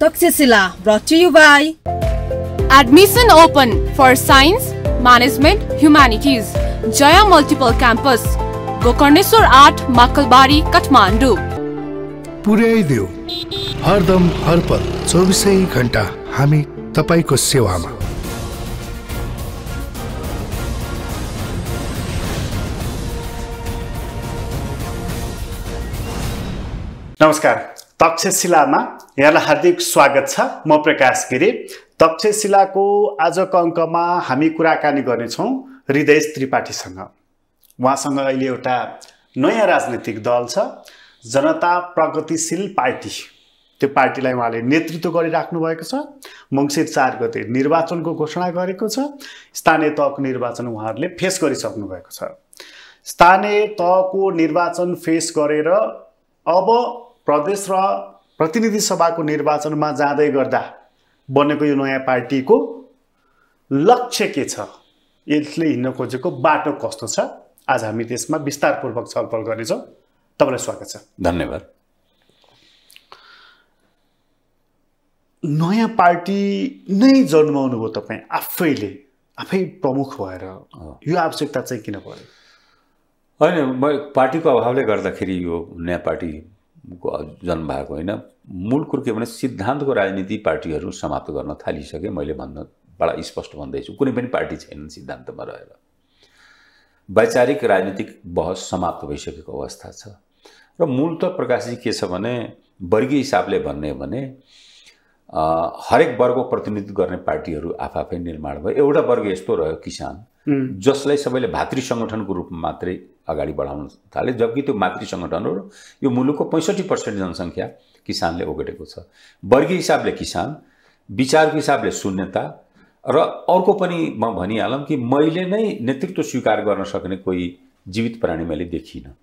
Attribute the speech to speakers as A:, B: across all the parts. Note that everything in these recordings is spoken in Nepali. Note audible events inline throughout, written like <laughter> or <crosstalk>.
A: Takshashila brought to you by
B: Admission open for Science, Management, Humanities. Jaya Multiple Campus. Gokarneshwar 8, Makalbari, Kathmandu.
C: पुर्याइदेऊ हरदम हरपल चौबिसै घन्टा हामी तपाईँको सेवामा
D: नमस्कार तक्षशिलामा यहाँलाई हार्दिक स्वागत छ। म प्रकाश गिरी। तक्षशिलाको आजको अङ्कमा हामी कुराकानी गर्नेछौँ हृदय त्रिपाठीसँग। उहाँसँग अहिले एउटा नयाँ राजनैतिक दल छ जनता प्रगतिशील पार्टी। त्यो पार्टीलाई उहाँले नेतृत्व गरिराख्नु भएको छ मङ्सिर चार गते निर्वाचनको घोषणा गरेको छ। स्थानीय तहको निर्वाचन उहाँहरूले फेस गरिसक्नु भएको छ। स्थानीय तहको निर्वाचन फेस गरेर अब प्रदेश र प्रतिनिधि सभाको निर्वाचनमा जाँदै गर्दा बनेको यो नयाँ पार्टीको लक्ष्य के छ? यसले हिँड्न खोजेको बाटो कस्तो छ? आज हामी त्यसमा विस्तारपूर्वक छलफल गर्नेछौँ। तपाईँलाई स्वागत छ।
E: धन्यवाद।
D: नयाँ पार्टी नै जन्माउनु भयो तपाईँ आफैले आफै प्रमुख भएर। यो आवश्यकता चाहिँ किन पर्यो
E: होइन म पार्टीको अभावले गर्दाखेरि यो नयाँ पार्टीको जन्म भएको होइन। मूल कुरो के भने सिद्धान्तको राजनीति पार्टीहरू समाप्त गर्न थालिसके मैले भन्न बडा स्पष्ट भन्दैछु कुनै पनि पार्टी छैनन् सिद्धान्तमा रहेर। वैचारिक राजनीतिक बहस समाप्त भइसकेको अवस्था छ। र मूल त प्रकाशजी के छ भने वर्गीय हिसाबले भन्ने हो भने हरेक वर्गको प्रतिनिधित्व गर्ने पार्टीहरू आफआफै निर्माण भयो। एउटा वर्ग यस्तो रह्यो किसान जसलाई सबैले भातृ सङ्गठनको रूपमा मात्रै अगाडि बढाउन थाले। जबकि त्यो मातृ सङ्गठन हो र यो मुलुकको पैँसठी पर्सेन्ट जनसङ्ख्या किसानले ओगटेको छ। वर्गीय हिसाबले किसान विचारको हिसाबले शून्यता र अर्को पनि म भनिहालौँ कि मैले नै नेतृत्व स्वीकार गर्न सक्ने कोही जीवित प्राणी मैले देखिनँ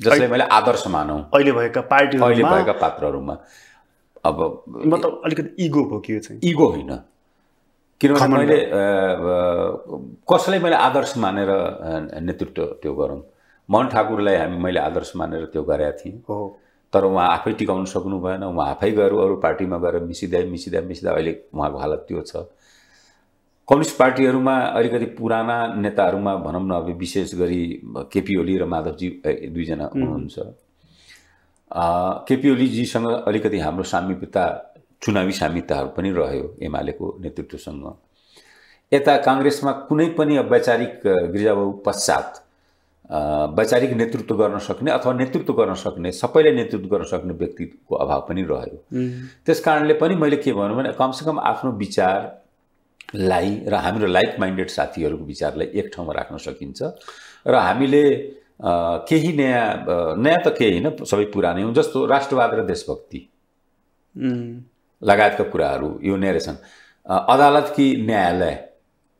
E: जसलाई मैले आदर्श मानौँ।
D: अहिले भएका
E: अहिले
D: पार्टीहरूमा
E: भएका पात्रहरूमा। अब
D: मतलब अलिकति इगो भयो कि चाहिँ।
E: इगो होइन। किनभने। मैले कसलाई मैले आदर्श मानेर नेतृत्व त्यो गरौँ? मोहन ठाकुरलाई हामी मैले आदर्श मानेर त्यो गरेका थिएँ
D: हो
E: तर उहाँ आफै टिकाउन सक्नु भएन उहाँ आफै गएर अरू पार्टीमा गएर मिसिँदै मिसिँदै मिसिँदै अहिले उहाँको हालत त्यो छ। कम्युनिस्ट पार्टीहरूमा अलिकति पुराना नेताहरूमा भनौँ न अब विशेष गरी केपी ओली र माधवजी दुईजना हुनुहुन्छ। केपी ओलीजीसँग अलिकति हाम्रो सामिप्यता चुनावी सामिप्यताहरू पनि रह्यो एमालेको नेतृत्वसँग। यता काङ्ग्रेसमा कुनै पनि वैचारिक गिरिजाबाबु पश्चात वैचारिक नेतृत्व गर्न सक्ने अथवा नेतृत्व गर्न सक्ने सबैले नेतृत्व गर्न सक्ने व्यक्तिको अभाव पनि रह्यो। त्यस कारणले पनि मैले के भनौँ भने कमसेकम आफ्नो विचारलाई र हाम्रो लाइक माइन्डेड साथीहरूको विचारलाई एक ठाउँमा राख्न सकिन्छ। र हामीले केही नयाँ नयाँ त केही होइन सबै पुरानै हुन् जस्तो राष्ट्रवाद र देशभक्ति। लगायतका कुराहरू यो नेरेसन अदालत कि न्यायालय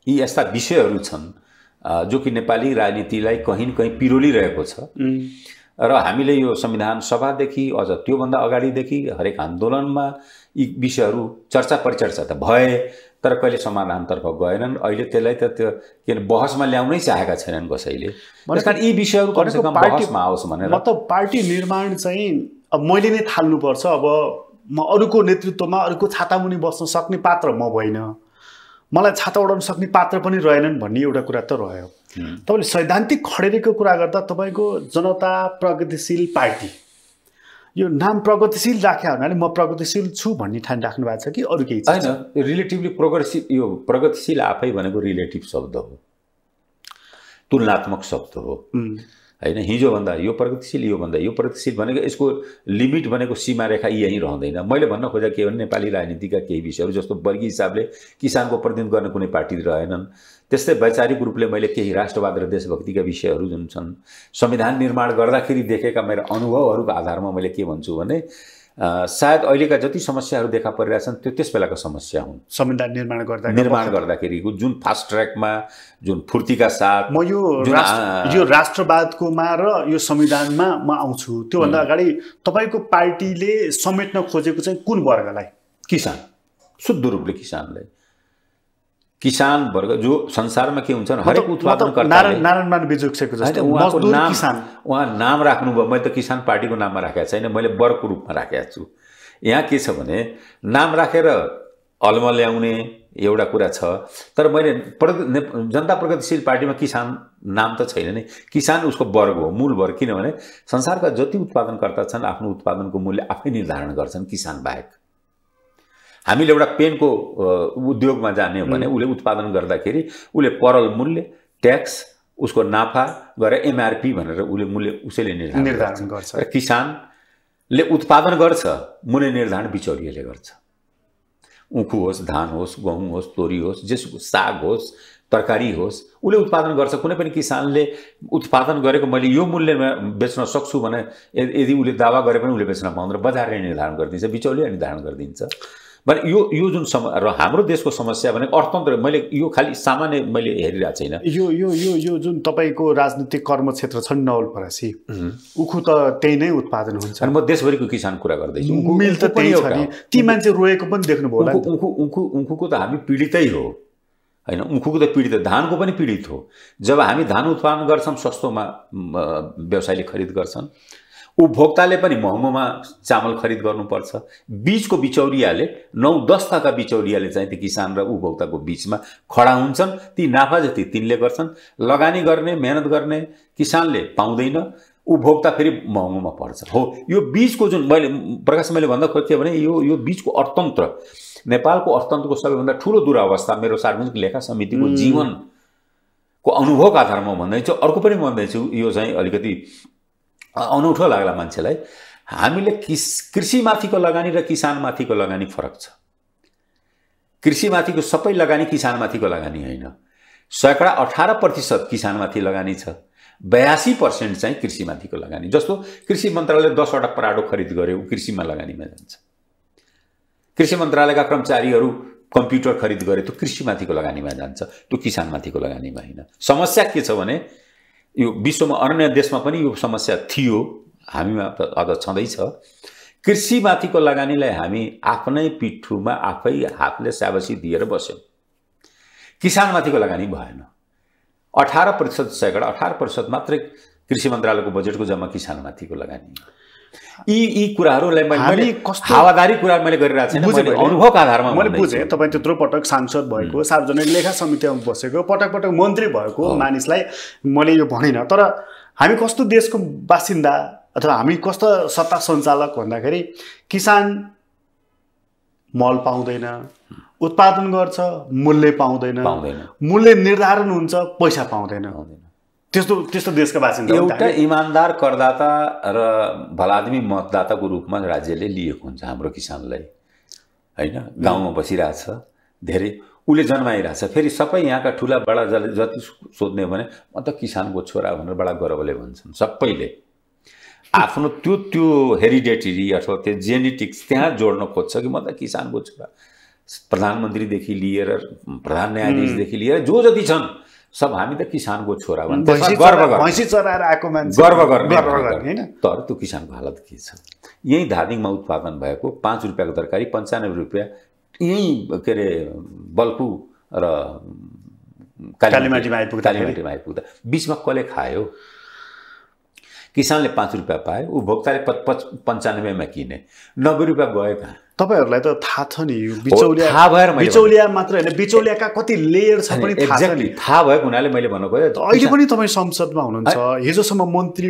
E: यी यस्ता विषयहरू छन् जो कि नेपाली राजनीतिलाई कहीँ न कहीँ पिरोलिरहेको छ। र हामीले यो संविधान सभादेखि अझ त्योभन्दा अगाडिदेखि हरेक आन्दोलनमा यी विषयहरू चर्चा परिचर्चा त भए तर कहिले समाधानतर्फ गएनन्। अहिले त्यसलाई त त्यो के अरे बहसमा ल्याउनै चाहेका छैनन् कसैले। त्यस कारण यी विषयहरू कमसेकम
D: भनेको पार्टी-
E: बहसमा आओस् भनेर।
D: मतलब पार्टी निर्माण चाहिँ अब मैले नै थाल्नुपर्छ। अब म अरूको नेतृत्वमा अरूको छातामुनि बस्न सक्ने पात्र म होइन मलाई छाता उडाउन सक्ने पात्र पनि रहेनन् भन्ने एउटा कुरा त रह्यो। तपाईँले सैद्धान्तिक खडेरीको कुरा गर्दा तपाईँको जनता प्रगतिशील पार्टी यो नाम प्रगतिशील राख्यो हुनाले म प्रगतिशील छु भन्ने ठान राख्नु भएको छ कि अरू केही
E: होइन रिलेटिभली प्रोग्रेसिभ यो प्रगतिशील आफै भनेको रिलेटिभ शब्द हो। तुलनात्मक शब्द हो। होइन हिजोभन्दा यो प्रगतिशील योभन्दा यो प्रगतिशील भनेको यसको लिमिट भनेको सीमा रेखा यहीँ रहँदैन। मैले भन्न खोजेको के भने नेपाली राजनीतिका केही विषयहरू जस्तो वर्गीय हिसाबले किसानको प्रतिनिधित्व गर्ने कुनै पार्टी रहेनन्। त्यस्तै वैचारिक रूपले मैले केही राष्ट्रवाद र देशभक्तिका विषयहरू जुन छन् संविधान निर्माण गर्दाखेरि देखेका मेरो अनुभवहरूको आधारमा मैले के भन्छु भने सायद अहिलेका जति समस्याहरू देखा परिरहेछन् त्यो त्यस बेलाको समस्या हुन्।
D: संविधान निर्माण गर्दा
E: निर्माण गर्दाखेरिको जुन फास्ट ट्र्याकमा जुन फुर्तीका साथ
D: म यो राष्ट्र यो राष्ट्रवादकोमा र यो संविधानमा म आउँछु। त्योभन्दा अगाडि तपाईँको पार्टीले समेट्न खोजेको चाहिँ कुन वर्गलाई?
E: किसान। शुद्ध रूपले किसानलाई। किसान वर्ग जो संसारमा के हुन्छ भने हरेक
D: किसान।
E: उहाँ नाम राख्नुभयो मैले त किसान पार्टीको नाममा राखेको छैन मैले वर्गको रूपमा राखेको छु। यहाँ के छ भने नाम राखेर अलम ल्याउने एउटा कुरा छ। तर मैले प्रग ने- जनता प्रगतिशील पार्टीमा किसान नाम त छैन नै। किसान उसको वर्ग हो मूल वर्ग। किनभने संसारका जति उत्पादनकर्ता छन् आफ्नो उत्पादनको मूल्य आफै निर्धारण गर्छन् किसान बाहेक। हामीले एउटा पेनको उद्योगमा जाने हो भने उसले उत्पादन गर्दाखेरि उसले परल मूल्य ट्याक्स उसको नाफा गरेर एमआरपी भनेर उसले मूल्य उसैले निर्धारण
D: निर्धारण
E: गर्छ। र किसानले उत्पादन गर्छ मूल्य निर्धारण बिचौलियाले गर्छ। उखु होस् धान होस् गहुँ होस् तोरी होस् जेसुको साग होस् तरकारी होस् उसले उत्पादन गर्छ। कुनै पनि किसानले उत्पादन गरेको मैले यो मूल्यमा बेच्न सक्छु भने यदि उसले दावा गरे पनि उसले बेच्न पाउँदैन। बजारले निर्धारण गरिदिन्छ बिचौलिया निर्धारण गरिदिन्छ। भने यो यो जुन सम र हाम्रो देशको समस्या भने अर्थतन्त्र मैले यो खालि सामान्य मैले हेरिरहेको छैन।
D: यो यो यो यो जुन तपाईँको राजनीतिक कर्मक्षेत्र छ नि नवलपरासी उखु त त्यही नै उत्पादन हुन्छ।
E: अनि म देशभरिको किसान कुरा गर्दैछु।
D: मिल त त्यही छ नि। ती मान्छे रोएको पनि देख्नुभयो होला
E: उखु उखु उखु उखुको त हामी पीडितै हो। होइन उखुको त पीडित। धानको पनि पीडित हो। जब हामी धान उत्पादन गर्छौँ सस्तोमा व्यवसायीले खरिद गर्छन् उपभोक्ताले पनि महँगोमा चामल खरिद गर्नुपर्छ। बिचको बिचौलियाले नौ दस टका बिचौलियाले चाहिँ त्यो किसान र उपभोक्ताको बिचमा खडा हुन्छन्। ती नाफा जति तिनले गर्छन्। लगानी गर्ने मेहनत गर्ने किसानले पाउँदैन। उपभोक्ता फेरि महँगोमा पर्छ। हो यो बिचको जुन मैले प्रकाश मैले भन्दा खोजेँ भने यो यो बिचको अर्थतन्त्र नेपालको अर्थतन्त्रको सबैभन्दा ठुलो दुरावस्था मेरो सार्वजनिक लेखा समितिको जीवनको अनुभवको आधारमा भन्दैछु। अर्को पनि भन्दैछु यो चाहिँ अलिकति अनौठो लाग्ला मान्छेलाई। हामीले किस कृषिमाथिको लगानी र किसानमाथिको लगानी फरक छ। कृषिमाथिको सबै लगानी किसानमाथिको लगानी होइन। सैकडा अठार प्रतिशत किसानमाथि लगानी छ। बयासी पर्सेन्ट चाहिँ कृषिमाथिको लगानी। जस्तो कृषि मन्त्रालयले दसवटा पराडो खरिद गर्यो कृषिमा लगानीमा जान्छ। कृषि मन्त्रालयका कर्मचारीहरू कम्प्युटर खरिद गरे त्यो कृषिमाथिको लगानीमा जान्छ त्यो किसानमाथिको लगानीमा होइन। समस्या के छ भने यो विश्वमा अन्य देशमा पनि यो समस्या थियो। हामीमा त अझ छँदैछ कृषिमाथिको लगानीलाई हामी आफ्नै पिठुमा आफै हातले स्याबसी दिएर बस्यौँ। किसानमाथिको लगानी भएन। अठार प्रतिशत सैकडा अठार प्रतिशत मात्रै कृषि मन्त्रालयको बजेटको जम्मा किसानमाथिको लगानी। यी यी कुराहरूलाई मैले
D: कस्तो-
E: हावादारी कुरा मैले गरिरहेको छैन
D: बुझेँ
E: मैले। अनुभवको आधारमा
D: मैले। बुझेँ तपाईँ त्यत्रो पटक सांसद भएको सार्वजनिक लेखा समितिमा बसेको पटक पटक मन्त्री भएको। मानिसलाई मैले यो भनिनँ तर हामी कस्तो देशको बासिन्दा अथवा हामी कस्तो सत्ता सञ्चालक भन्दाखेरि किसान मल पाउँदैन उत्पादन गर्छ मूल्य पाउँदैन मूल्य निर्धारण हुन्छ पैसा पाउँदैन त्यस्तो त्यस्तो देशका बासिन्दा
E: एउटा। इमान्दार करदाता र भलादमी मतदाताको रूपमा राज्यले लिएको हुन्छ हाम्रो किसानलाई। होइन? गाउँमा बसिरहेछ धेरै उसले जन्माइरहेछ फेरि सबै यहाँका ठुला बडा जसले जति सोध्ने भने म त किसानको छोरा भनेर बडा गर्वले भन्छन् सबैले। आफ्नो त्यो त्यो हेरिडेटरी अथवा त्यो जेनेटिक्स त्यहाँ जोड्न खोज्छ कि म त किसानको छोरा। प्रधानमन्त्रीदेखि लिएर प्रधान न्यायाधीशदेखि लिएर जो जति छन् सब हामी त किसानको छोरा
D: भैँसी चराएर आएको मान्छे।
E: गर्व गर्ने तर त्यो किसानको हालत के छ? यहीँ धादिङमा उत्पादन भएको पाँच रुपियाँको तरकारी पन्चानब्बे रुपियाँ यहीँ के अरे बल्पु र
D: कालीमाटीमा आइपुग्दा।
E: कालीमाटीमा आइपुग्दा। बिचमा कसले खायो? किसानले पाँच रुपियाँ पायो उपभोक्ताले पच पच पन्चानब्बेमा किने। नब्बे रुपियाँ गयो कहाँ?
D: तपाईँहरूलाई त थाहा छ नि यो बिचौलिया
E: थाहा भएर
D: बिचौलिया मात्र होइन बिचौलियाका कति लेयर छ पनि
E: एक्ज्याक्टली
D: नि।
E: थाहा भएको हुनाले मैले भन्नु खोजेँ
D: अहिले पनि तपाईँ संसदमा हुनुहुन्छ हिजोसम्म मन्त्री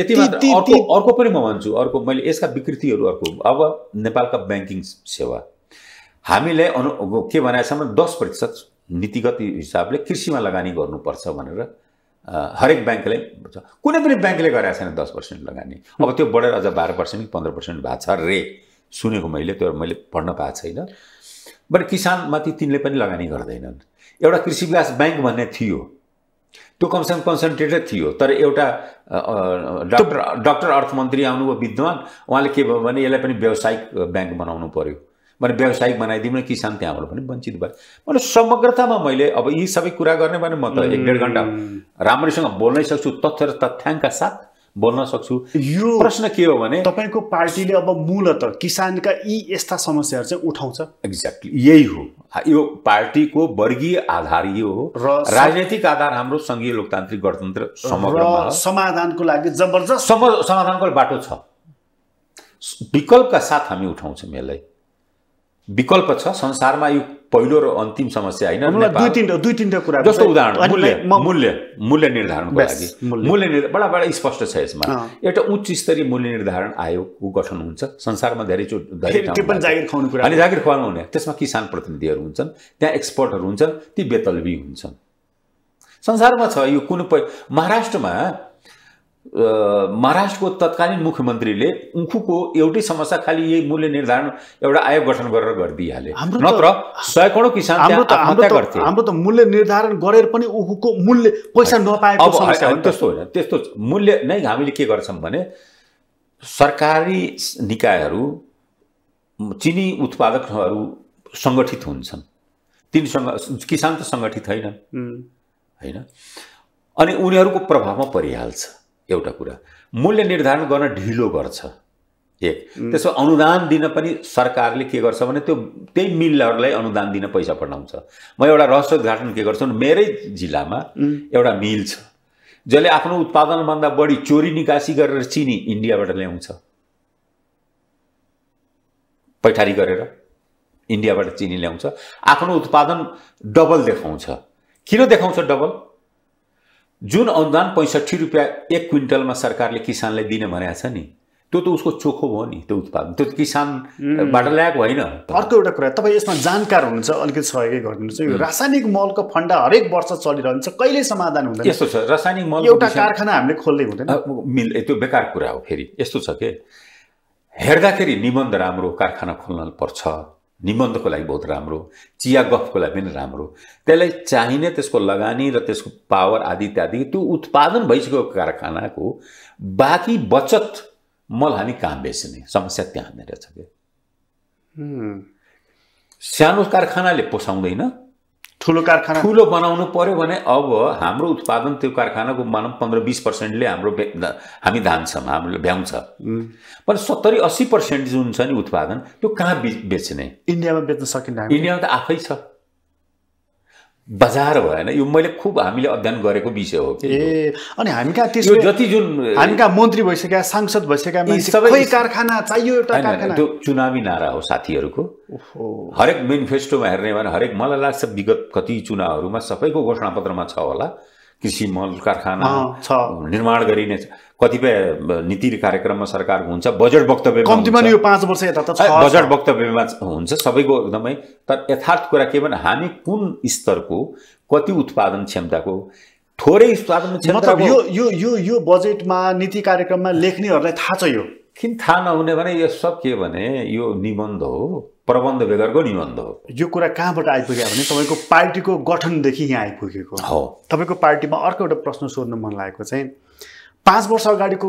E: यति मात्र
D: ती-
E: अर्को अर्को पनि म भन्छु अर्को मैले यसका विकृतिहरू अर्को अब नेपालका ब्याङ्किङ सेवा। हामीले अनु के भनेको छ भने दस प्रतिशत नीतिगत हिसाबले कृषिमा लगानी गर्नुपर्छ भनेर हरेक ब्याङ्कले। कुनै पनि ब्याङ्कले गरेको छैन दस पर्सेन्ट लगानी। अब त्यो बढेर अझ बाह्र पर्सेन्ट पन्ध्र पर्सेन्ट भएको छ रे। सुनेको मैले त्यो मैले पढ्न पाएको छैन। बट किसानमाथि तिनले पनि लगानी गर्दैनन्। एउटा कृषि विकास ब्याङ्क भन्ने थियो। त्यो कमसेकम कन्सन्ट्रेटेड थियो। तर एउटा डाक्टर डाक्टर अर्थमन्त्री आउनुभयो विद्वान। उहाँले के भयो भने यसलाई पनि व्यावसायिक ब्याङ्क बनाउनु पर्यो। भने व्यावसायिक बनाइदिउँ न किसान त्यहाँबाट पनि वञ्चित भयो मैले समग्रतामा मैले अब यी सबै कुरा गर्ने भने म त एक डेढ घन्टा राम्रैसँग बोल्नै सक्छु तथ्य र तथ्याङ्कका साथ बोल्न सक्छु।
D: यो
E: प्रश्न के हो भने
D: तपाईँको पार्टीले अब मूलत किसानका यी यस्ता समस्याहरू चाहिँ उठाउँछ।
E: एक्ज्याक्टली यही हो। यो पार्टीको वर्गीय आधार यो हो।
D: र
E: राजनैतिक आधार हाम्रो सङ्घीय लोकतान्त्रिक गणतन्त्र समग्रमा
D: र समाधानको लागि जबरजस्त
E: सम समाधानको बाटो छ। विकल्पका साथ हामी उठाउँछौँ यसलाई। विकल्प छ संसारमा यो पहिलो र अन्तिम समस्या होइन
D: दुई तिनवटा कुरा
E: जस्तो उदाहरण मूल्य मूल्य मूल्य निर्धारणको लागि।
D: मूल्य।
E: निर्धारण बडा बडा स्पष्ट छ यसमा। एउटा उच्च स्तरीय मूल्य निर्धारण आयोगको गठन हुन्छ। संसारमा धेरै चोट धेरै
D: फेरि त्यो
E: ठाउँमा
D: पनि जागिर खुवाउने कुरा
E: अनि जागिर खुवाउनु हुने। त्यसमा किसान प्रतिनिधिहरू हुन्छन् त्यहाँ एक्सपर्टहरू हुन्छन् ती बेतलबी हुन्छन्। संसारमा छ यो कुनै महाराष्ट्रमा महाराष्ट्रको तत्कालीन मुख्यमन्त्रीले उखुको एउटै समस्या खालि यही मूल्य निर्धारण एउटा आयोग गठन गरेर गरिदिइहाले नत्र सयकौँ किसान गर्थे।
D: हाम्रो त मूल्य निर्धारण गरेर पनि उखुको मूल्य पैसा नपाएको समस्या
E: होइन। त्यस्तो होइन त्यस्तो मूल्य नै हामीले के गर्छौँ भने सरकारी निकायहरू चिनी उत्पादकहरू सङ्गठित हुन्छन्। तिनसँग किसान त सङ्गठित
D: उम्,
E: होइन? अनि उनीहरूको प्रभावमा परिहाल्छ। एउटा कुरा। मूल्य निर्धारण गर्न ढिलो गर्छ। एक। त्यसो अनुदान दिन पनि सरकारले के गर्छ भने त्यो त्यही मिलहरूलाई अनुदान दिन पैसा पठाउँछ। म एउटा रहस्य उद्घाटन के गर्छु भने मेरै जिल्लामा एउटा मिल छ जसले आफ्नो उत्पादनभन्दा बढी चोरी निकासी गरेर चिनी इन्डियाबाट ल्याउँछ। पैठारी गरेर इन्डियाबाट चिनी ल्याउँछ। आफ्नो उत्पादन डबल देखाउँछ। किन देखाउँछ डबल? जुन अनुदान पैँसठी रुपियाँ एक क्विन्टलमा सरकारले किसानलाई दिने भनेको छ नि त्यो त उसको चोखो भयो नि त्यो उत्पादन। त्यो किसानबाट ल्याएको होइन।
D: अर्को एउटा कुरा तपाईँ यसमा जानकार हुनुहुन्छ अलिकति सहयोगै गरिदिनुहोस् यो रासायनिक मलको फन्डा हरेक वर्ष चलिरहन्छ कहिले समाधान हुँदैन?
E: यस्तो छ रासायनिक मल
D: एउटा कारखाना हामीले खोल्दै हुँदैन।
E: मिल त्यो बेकार कुरा हो फेरि। यस्तो छ के? हेर्दाखेरि निबन्ध राम्रो कारखाना खोल्न पर्छ। निबन्धको लागि बहुत राम्रो चिया गफको लागि पनि राम्रो। त्यसलाई चाहिने त्यसको लगानी र त्यसको पावर आदि इत्यादि त्यो उत्पादन भइसकेको कारखानाको बाँकी बचत मल हामी कहाँ बेच्ने? समस्या त्यहाँनिर छ कि?
D: उम्,
E: सानो कारखानाले पोसाउँदैन।
D: ठुलो कारखाना।
E: ठुलो बनाउनु पर्यो भने अब हाम्रो उत्पादन त्यो कारखानाको मानव पन्ध्र बिस पर्सेन्टले हाम्रो हामी धान्छौँ हामीले भ्याउँछ। पण सत्तरी अस्सी पर्सेन्ट जुन छ नि उत्पादन त्यो कहाँ बेच्ने?
D: इन्डियामा बेच्न सकिन्न
E: इन्डियामा त आफै छ। बजार भएन यो मैले खुब हामीले अध्ययन गरेको विषय हो कि?
D: ए अनि हामी कहाँ त्यसो
E: जति जुन
D: हामी कहाँ मन्त्री भइसकेका सांसद भइसकेका मान्छे
E: सबै-
D: कारखाना चाहियो एउटा कारखाना।
E: त्यो चुनावी नारा हो साथीहरूको। हरेक मेनिफेस्टोमा हेर्ने भने हरेक मलाई लाग्छ विगत कति चुनावहरूमा सबैको घोषणापत्रमा छ होला। कृषि मल कारखाना
D: छ।
E: निर्माण गरिने कतिपय नीति कार्यक्रममा सरकारको हुन्छ बजेट वक्तव्यमा
D: कम्तीमा यो पाँच वर्ष यता त
E: बजेट। वक्तव्यमा हुन्छ सबैको एकदमै। तर यथार्थ कुरा के भने हामी कुन स्तरको कति उत्पादन क्षमताको थोरै उत्पादन
D: यो यो यो यो बजेटमा नीति कार्यक्रममा लेख्नेहरूलाई थाहा छ यो।
E: किन थाहा नहुने भने यो सब के भने यो निबन्ध हो प्रबन्ध बेगरको निबन्ध हो।
D: यो कुरा कहाँबाट आइपुग्यो भने तपाईँको पार्टीको गठनदेखि यहाँ आइपुगेको।
E: हो।
D: तपाईँको पार्टीमा अर्को एउटा प्रश्न सोध्नु मन लागेको चाहिँ पाँच वर्ष अगाडिको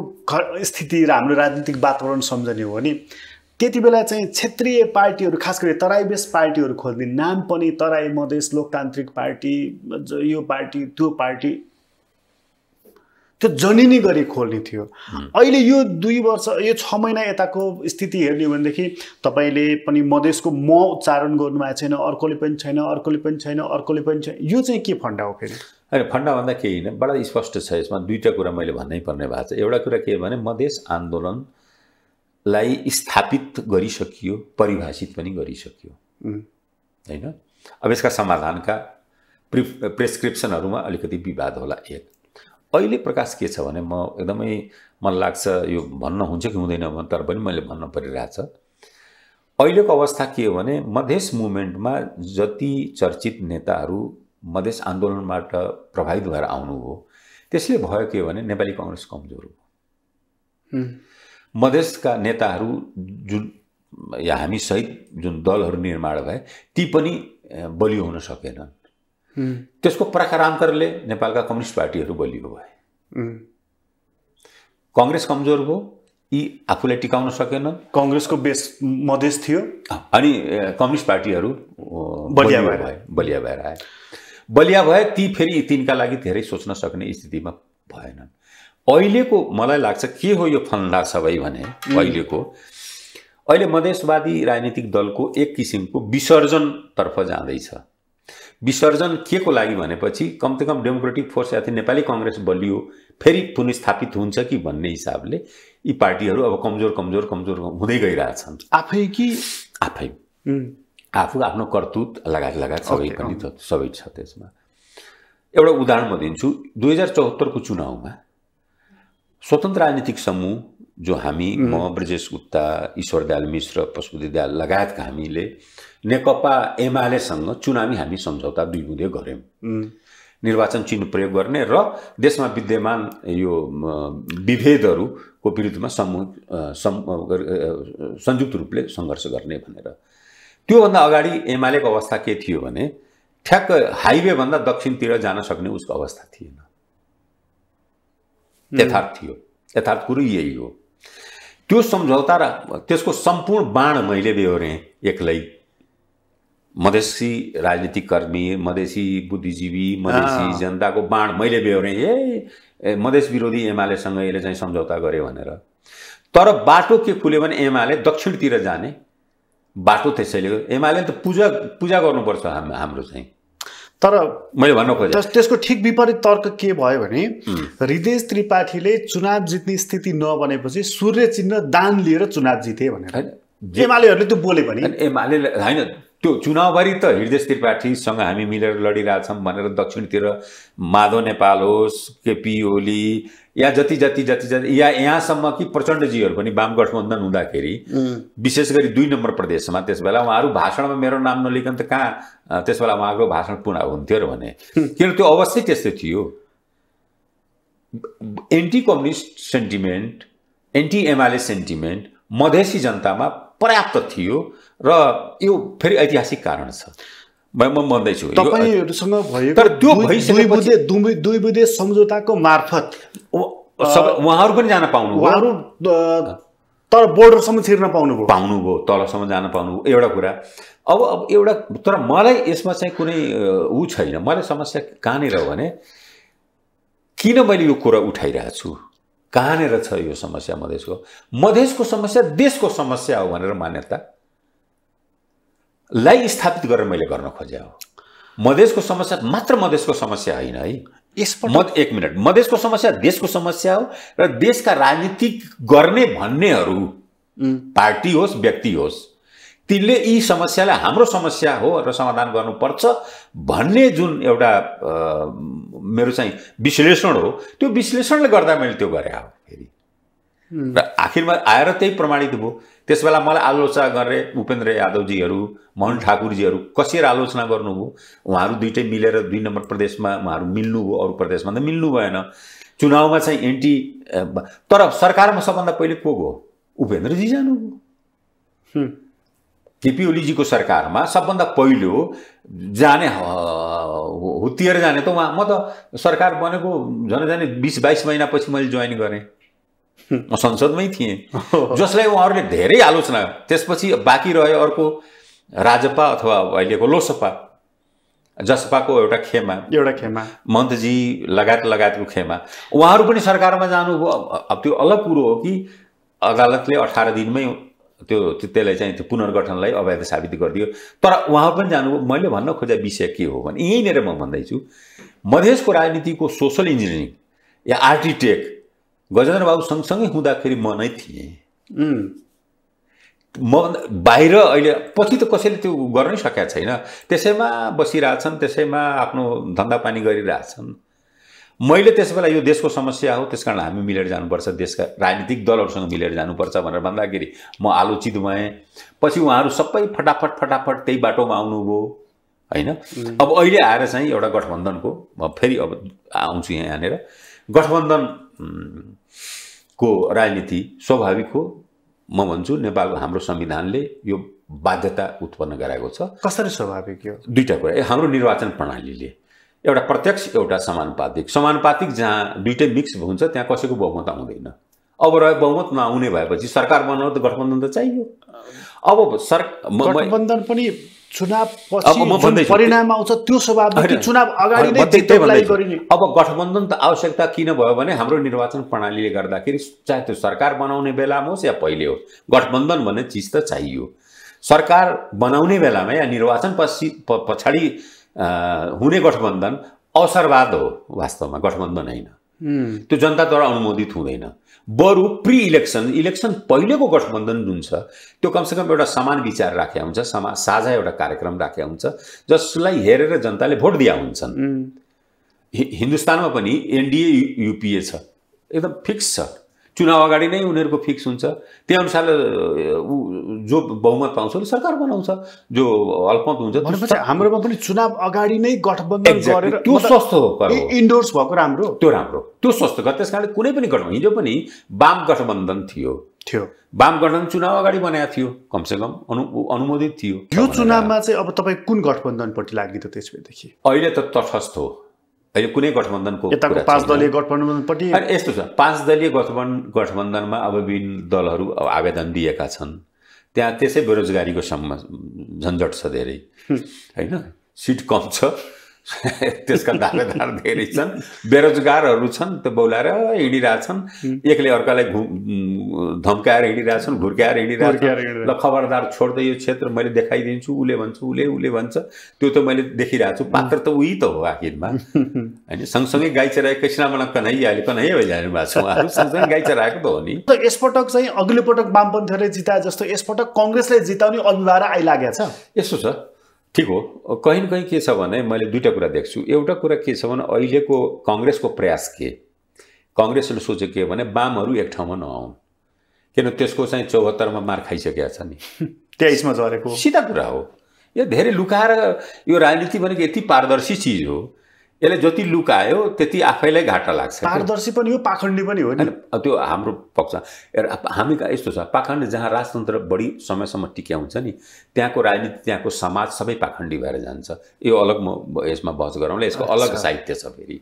D: स्थिति र हाम्रो राजनीतिक वातावरण सम्झने हो भने त्यति बेला चाहिँ क्षेत्रीय पार्टीहरू खास गरी तराई बेस पार्टीहरू खोल्ने नाम पनि तराई मधेस लोकतान्त्रिक पार्टी यो पार्टी त्यो पार्टी त्यो जनिनी गरी खोल्ने थियो। अहिले यो दुई वर्ष यो छ महिना यताको स्थिति हेर्ने हो भनेदेखि तपाईँले पनि मधेसको म उच्चारण गर्नुभएको छैन अर्कोले पनि छैन अर्कोले पनि छैन अर्कोले पनि छैन यो चाहिँ के फन्डा हो फेरि?
E: होइन फन्डा भन्दा केही होइन बडा स्पष्ट छ यसमा दुईवटा कुरा मैले भन्नै पर्ने भएको छ। एउटा कुरा के भने मधेस आन्दोलनलाई स्थापित गरिसकियो परिभाषित पनि गरिसकियो। होइन? अब यसका समाधानका प्रि प्रेसक्रिप्सनहरूमा अलिकति विवाद होला एक। अहिले प्रकाश के छ भने म एकदमै मन लाग्छ यो भन्न हुन्छ कि हुँदैन भने तर पनि मैले भन्न परिरहेछ। अहिलेको अवस्था के हो भने मधेस मुभमेन्टमा जति चर्चित नेताहरू मधेस आन्दोलनबाट प्रभावित भएर आउनुभयो त्यसले भयो के हो भने नेपाली कङ्ग्रेस कमजोर हो। मधेसका नेताहरू जुन या हामी सहित जुन दलहरू निर्माण भए ती पनि बलियो हुन सकेनन्। त्यसको प्रकारान्तरले नेपालका कम्युनिस्ट पार्टीहरू बलियो भए। कङ्ग्रेस कमजोर भयो यी आफूलाई टिकाउन सकेनन्।
D: कङ्ग्रेसको बेस मधेस थियो।
E: अनि कम्युनिस्ट पार्टीहरू
D: बलियो भएर।
E: भए बलिया भएर आए। बलिया भए ती फेरि तिनका लागि धेरै सोच्न सक्ने स्थितिमा भएनन्। अहिलेको मलाई लाग्छ के हो यो फन्दा सबै भने अहिलेको? अहिले मधेसवादी राजनीतिक दलको एक किसिमको विसर्जनतर्फ जाँदैछ। विसर्जन के को लागि भनेपछि कमसेकम डेमोक्रेटिक फोर्स अथवा नेपाली कङ्ग्रेस बलियो फेरि पुनस्थापित हुन्छ कि भन्ने हिसाबले यी पार्टीहरू अब कमजोर कमजोर कमजोर हुँदै गइरहेछन्
D: आफै कि?
E: आफै। आफू आफ्नो करतुत लगायत लगायत सबै पनि सबै छ त्यसमा। एउटा उदाहरण म दिन्छु। दुई हजार चौहत्तरको चुनावमा स्वतन्त्र राजनीतिक समूह जो हामी म ब्रजेश गुप्ता ईश्वर दयाल मिश्र पशुपति दयाल लगायतका हामीले नेकपा एमालेसँग चुनावी हामी सम्झौता दुई बुँदे गऱ्यौँ निर्वाचन चिन्ह प्रयोग गर्ने र देशमा विद्यमान यो विभेदहरूको विरुद्धमा समूह सम संयुक्त रूपले सङ्घर्ष गर्ने भनेर। त्योभन्दा अगाडि एमालेको अवस्था के थियो भने ठ्याक्क हाइवेभन्दा दक्षिणतिर जान सक्ने उसको अवस्था थिएन। यथार्थ थियो। यथार्थ कुरो यही हो। त्यो सम्झौता र त्यसको सम्पूर्ण बाण मैले बेहोरेँ एक्लै। मधेसी राजनीतिक कर्मी मधेसी बुद्धिजीवी मधेसी। जनताको बाण मैले बेहोरेँ ए ए, मधेस विरोधी एमालेसँग यसले चाहिँ सम्झौता गरे भनेर। तर बाटो के खुल्यो भने एमाले दक्षिणतिर जाने। बाटो त्यसैले एमाले त पूजा पूजा गर्नुपर्छ हाम हाम्रो चाहिँ।
D: तर
E: मैले भन्न खोजेँ।
D: त्यस- त्यसको ठिक विपरीत तर्क के भयो भने हृदय त्रिपाठीले चुनाव जित्ने स्थिति नबनेपछि सूर्य चिन्ह दान लिएर चुनाव जिते भनेर। एमालेहरूले त्यो बोले
E: अनि एमाले होइन त्यो चुनावभरि त हृदय त्रिपाठीसँग हामी मिलेर लडिरहेछौँ भनेर दक्षिणतिर माधव नेपाल होस् केपी ओली या जति जति जति जति या यहाँसम्म कि प्रचण्डजीहरू पनि वाम गठबन्धन हुँदाखेरि विशेष गरी दुई नम्बर प्रदेशमा त्यस बेला उहाँहरू भाषणमा मेरो नाम नलिकन त कहाँ त्यस बेला उहाँको भाषण पुनः हुन्थ्यो र भने। किन त्यो अवस्थै त्यस्तै थियो। Anti communist sentiment anti MLA sentiment Madhesi जनतामा पर्याप्त थियो र यो फेरि ऐतिहासिक कारण छ। म म भन्दैछु यो-
D: तपाईँहरूसँग भएको
E: तर त्यो भइसकेपछि-
D: दुई बुधे सम्झौताको मार्फत
E: उहाँहरू पनि जान पाउनु
D: उहाँहरू तर बोर्डरसम्म छिर्न पाउनुभयो।
E: पाउनुभयो तलसम्म जान पाउनुभयो एउटा कुरा। अब अब एउटा तर मलाई यसमा चाहिँ कुनै ऊ छैन। मलाई समस्या कहाँनिर हो भने किन मैले यो कुरा उठाइरहेको छु? कहाँनिर छ यो समस्या मधेसको? मधेसको समस्या देशको समस्या हो भनेर मान्यता। लाई स्थापित गरेर मैले गर्न खोजे हो। मधेसको समस्या मात्र मधेसको समस्या होइन है।
D: यसपल्ट
E: एक मिनट। मधेसको समस्या देशको समस्या हो र देशका राजनीतिक गर्ने भन्नेहरू पार्टी होस् व्यक्ति होस् तिनले यी समस्यालाई हाम्रो समस्या हो र समाधान गर्नुपर्छ भन्ने जुन एउटा मेरो चाहिँ विश्लेषण हो त्यो विश्लेषणले गर्दा मैले त्यो गरे हो। र आखिरमा आएर त्यही प्रमाणित भयो। त्यस बेला मलाई आलोचना गरे उपेन्द्र यादवजीहरू मोहन ठाकुरजीहरू कसरी आलोचना गर्नुभयो? उहाँहरू दुइटै मिलेर दुई नम्बर प्रदेशमा उहाँहरू मिल्नुभयो अरू प्रदेशमा त मिल्नु भएन। चुनावमा चाहिँ एन्टी तर सरकारमा सबभन्दा पहिले को गयो उपेन्द्रजी जानुभयो। केपी ओलीजीको सरकारमा सबभन्दा पहिलो जाने ह- हुत्तिएर जाने त उहाँ। म त सरकार बनेको झन् जाने बिस बाइस महिनापछि मैले जोइन गरेँ। संसदमै थिएँ। जसलाई उहाँहरूले धेरै आलोचना त्यसपछि बाँकी रह्यो अर्को राजपा अथवा अहिलेको लोसपा जसपाको एउटा खेमा।
D: एउटा खेमा।
E: मन्त्री लगायत लगायतको खेमा। उहाँहरू पनि सरकारमा जानुभयो। अब त्यो अलग कुरो हो कि अदालतले अठार दिनमै त्यो त्यो- त्यसलाई चाहिँ त्यो पुनर्गठनलाई अवैध साबित गरिदियो। तर उहाँहरू पनि जानुभयो। मैले भन्न खोजेको विषय के हो भने यहीँनिर म भन्दैछु। मधेसको राजनीतिको सोसल इन्जिनियरिङ या आर्किटेक्ट गजेन्द्र बाबु सँगसँगै हुँदाखेरि म नै थिएँ। म बाहिर अहिले पछि त कसैले त्यो गर्नै सकेका छैन। त्यसैमा बसिरहेछन् त्यसैमा आफ्नो धन्दा पानी गरिरहेछन्। मैले त्यस बेला यो देशको समस्या हो त्यस कारण हामी मिलेर जानुपर्छ देशका राजनीतिक दलहरूसँग मिलेर जानुपर्छ भनेर भन्दाखेरि म आलोचित भएँ। पछि उहाँहरू सबै फटाफट फटाफट त्यही बाटोमा आउनुभयो होइन? अब अहिले आएर चाहिँ एउटा गठबन्धनको म फेरि अब आउँछु यहाँ यहाँनिर। गठबन्धन को राजनीति स्वाभाविक हो म भन्छु नेपालको हाम्रो संविधानले यो बाध्यता उत्पन्न गराएको छ।
D: कसरी स्वाभाविक यो?
E: दुईवटा कुरा। ए, हाम्रो निर्वाचन प्रणालीले एउटा प्रत्यक्ष एउटा समानुपातिक। समानुपातिक जहाँ दुइटै मिक्स हुन्छ त्यहाँ कसैको बहुमत आउँदैन। अब रह्यो बहुमत नआउने भएपछि सरकार बनाउनु त गठबन्धन त चाहियो। अब सर
D: गठबन्धन पनि चुनाव पछि। परिणाम आउँछ त्यो स्वाभाविक। चुनाव अगाडि नै। गरिने
E: अब गठबन्धन त आवश्यकता किन भयो भने हाम्रो निर्वाचन प्रणालीले गर्दाखेरि चाहे त्यो सरकार बनाउने बेलामा होस् या पहिले होस् गठबन्धन भन्ने चिज त चाहियो सरकार बनाउने बेलामा या निर्वाचन पछि पछाडि हुने गठबन्धन अवसरवाद हो वास्तवमा गठबन्धन होइन त्यो जनताद्वारा अनुमोदित हुँदैन। बरु प्रि इलेक्सन इलेक्सन पहिलेको गठबन्धन जुन छ त्यो कमसेकम एउटा समान विचार राखेका हुन्छ समा साझा एउटा कार्यक्रम राखेका हुन्छ जसलाई हेरेर जनताले भोट दिया हुन्छन्। हिन्दुस्तानमा पनि एनडिए युपिए छ। एकदम फिक्स छ। चुनाव अगाडि नै उनीहरूको फिक्स हुन्छ। त्यही अनुसारले अ, ऊ- जो बहुमत पाउँछ उसले सरकार बनाउँछ। जो अल्पमत हुन्छ
D: हाम्रोमा पनि चुनाव अगाडि नै गठबन्धन. गरेर
E: त्यो स्वस्थ हो।
D: इन्डोर्स भएको राम्रो
E: त्यो राम्रो। त्यो स्वस्थ गर् त्यस कारणले कुनै पनि गठबन्धन हिजो पनि वाम गठबन्धन थियो।
D: थियो।
E: वाम गठबन्धन चुनाव अगाडि बनाएको थियो। कमसेकम अनु अनुमोदित थियो।
D: यो चुनावमा चाहिँ अब तपाईँ कुन गठबन्धनपट्टि लाग्ने त त्यसपछि
E: अहिले त तटस्थ हो। अहिले कुनै गठबन्धनको
D: यताको पाँच। दलीय गठबन्धनपट्टि
E: यस्तो छ पाँच दलीय गठबन्धन गठबन्धनमा अब विभिन्न दलहरू अब आवेदन दिएका छन्। त्यहाँ त्यसै बेरोजगारीको सम झन्झट छ धेरै। होइन? सिट कम छ। <laughs> त्यसका दावेदार धेरै छन्। बेरोजगारहरू छन् त्यो बौलाएर हिँडिरहेछन्। एकले अर्कालाई घु धम्काएर हिँडिरहेछन् घुर्क्याएर हिँडिरहेछन्। ल खबरदार छोड्दै यो क्षेत्र मैले देखाइदिन्छु उसले भन्छ उसले उसले भन्छ। त्यो त मैले देखिरहेको छु। पात्र त उही त हो आखिरमा। <laughs> होइन सँगसँगै गाई चराएको कृष्णमा कन्हैया अहिले भइजानु भएको छ। उहाँहरू सँगसँगै गाई चराएको त हो नि। <laughs>
D: त यसपटक चाहिँ अघिल्लो पटक वामपन्थीहरूले जिताए जस्तो यसपटक कङ्ग्रेसले जिताउने अभिभार आइलागेको छ।
E: यस्तो छ। ठिक हो। कहीँ न कहीँ के छ भने मैले दुईवटा कुरा देख्छु। एउटा कुरा के छ भने अहिलेको कङ्ग्रेसको प्रयास के? कङ्ग्रेसले सोचेको के भने वामहरू एक ठाउँमा नआउन्। किन त्यसको चाहिँ चौहत्तरमा मार खाइसकेको छ नि? <laughs>
D: तेइसमा झरेको
E: सिधा कुरा हो। यो धेरै लुकाएर यो राजनीति भनेको यति पारदर्शी चिज हो। यसले जति लुकायो त्यति आफैलाई घाटा लाग्छ।
D: पारदर्शी पनि हो पाखण्डी पनि हो नि।
E: त्यो हाम्रो पक्ष। हामी कहाँ यस्तो छ पाखण्ड जहाँ राजतन्त्र बढी समयसम्म टिक्या हुन्छ नि त्यहाँको राजनीति त्यहाँको समाज सबै पाखण्डी भएर जान्छ। यो अलग म यसमा बहस गरौँला यसको अलग साहित्य छ फेरि।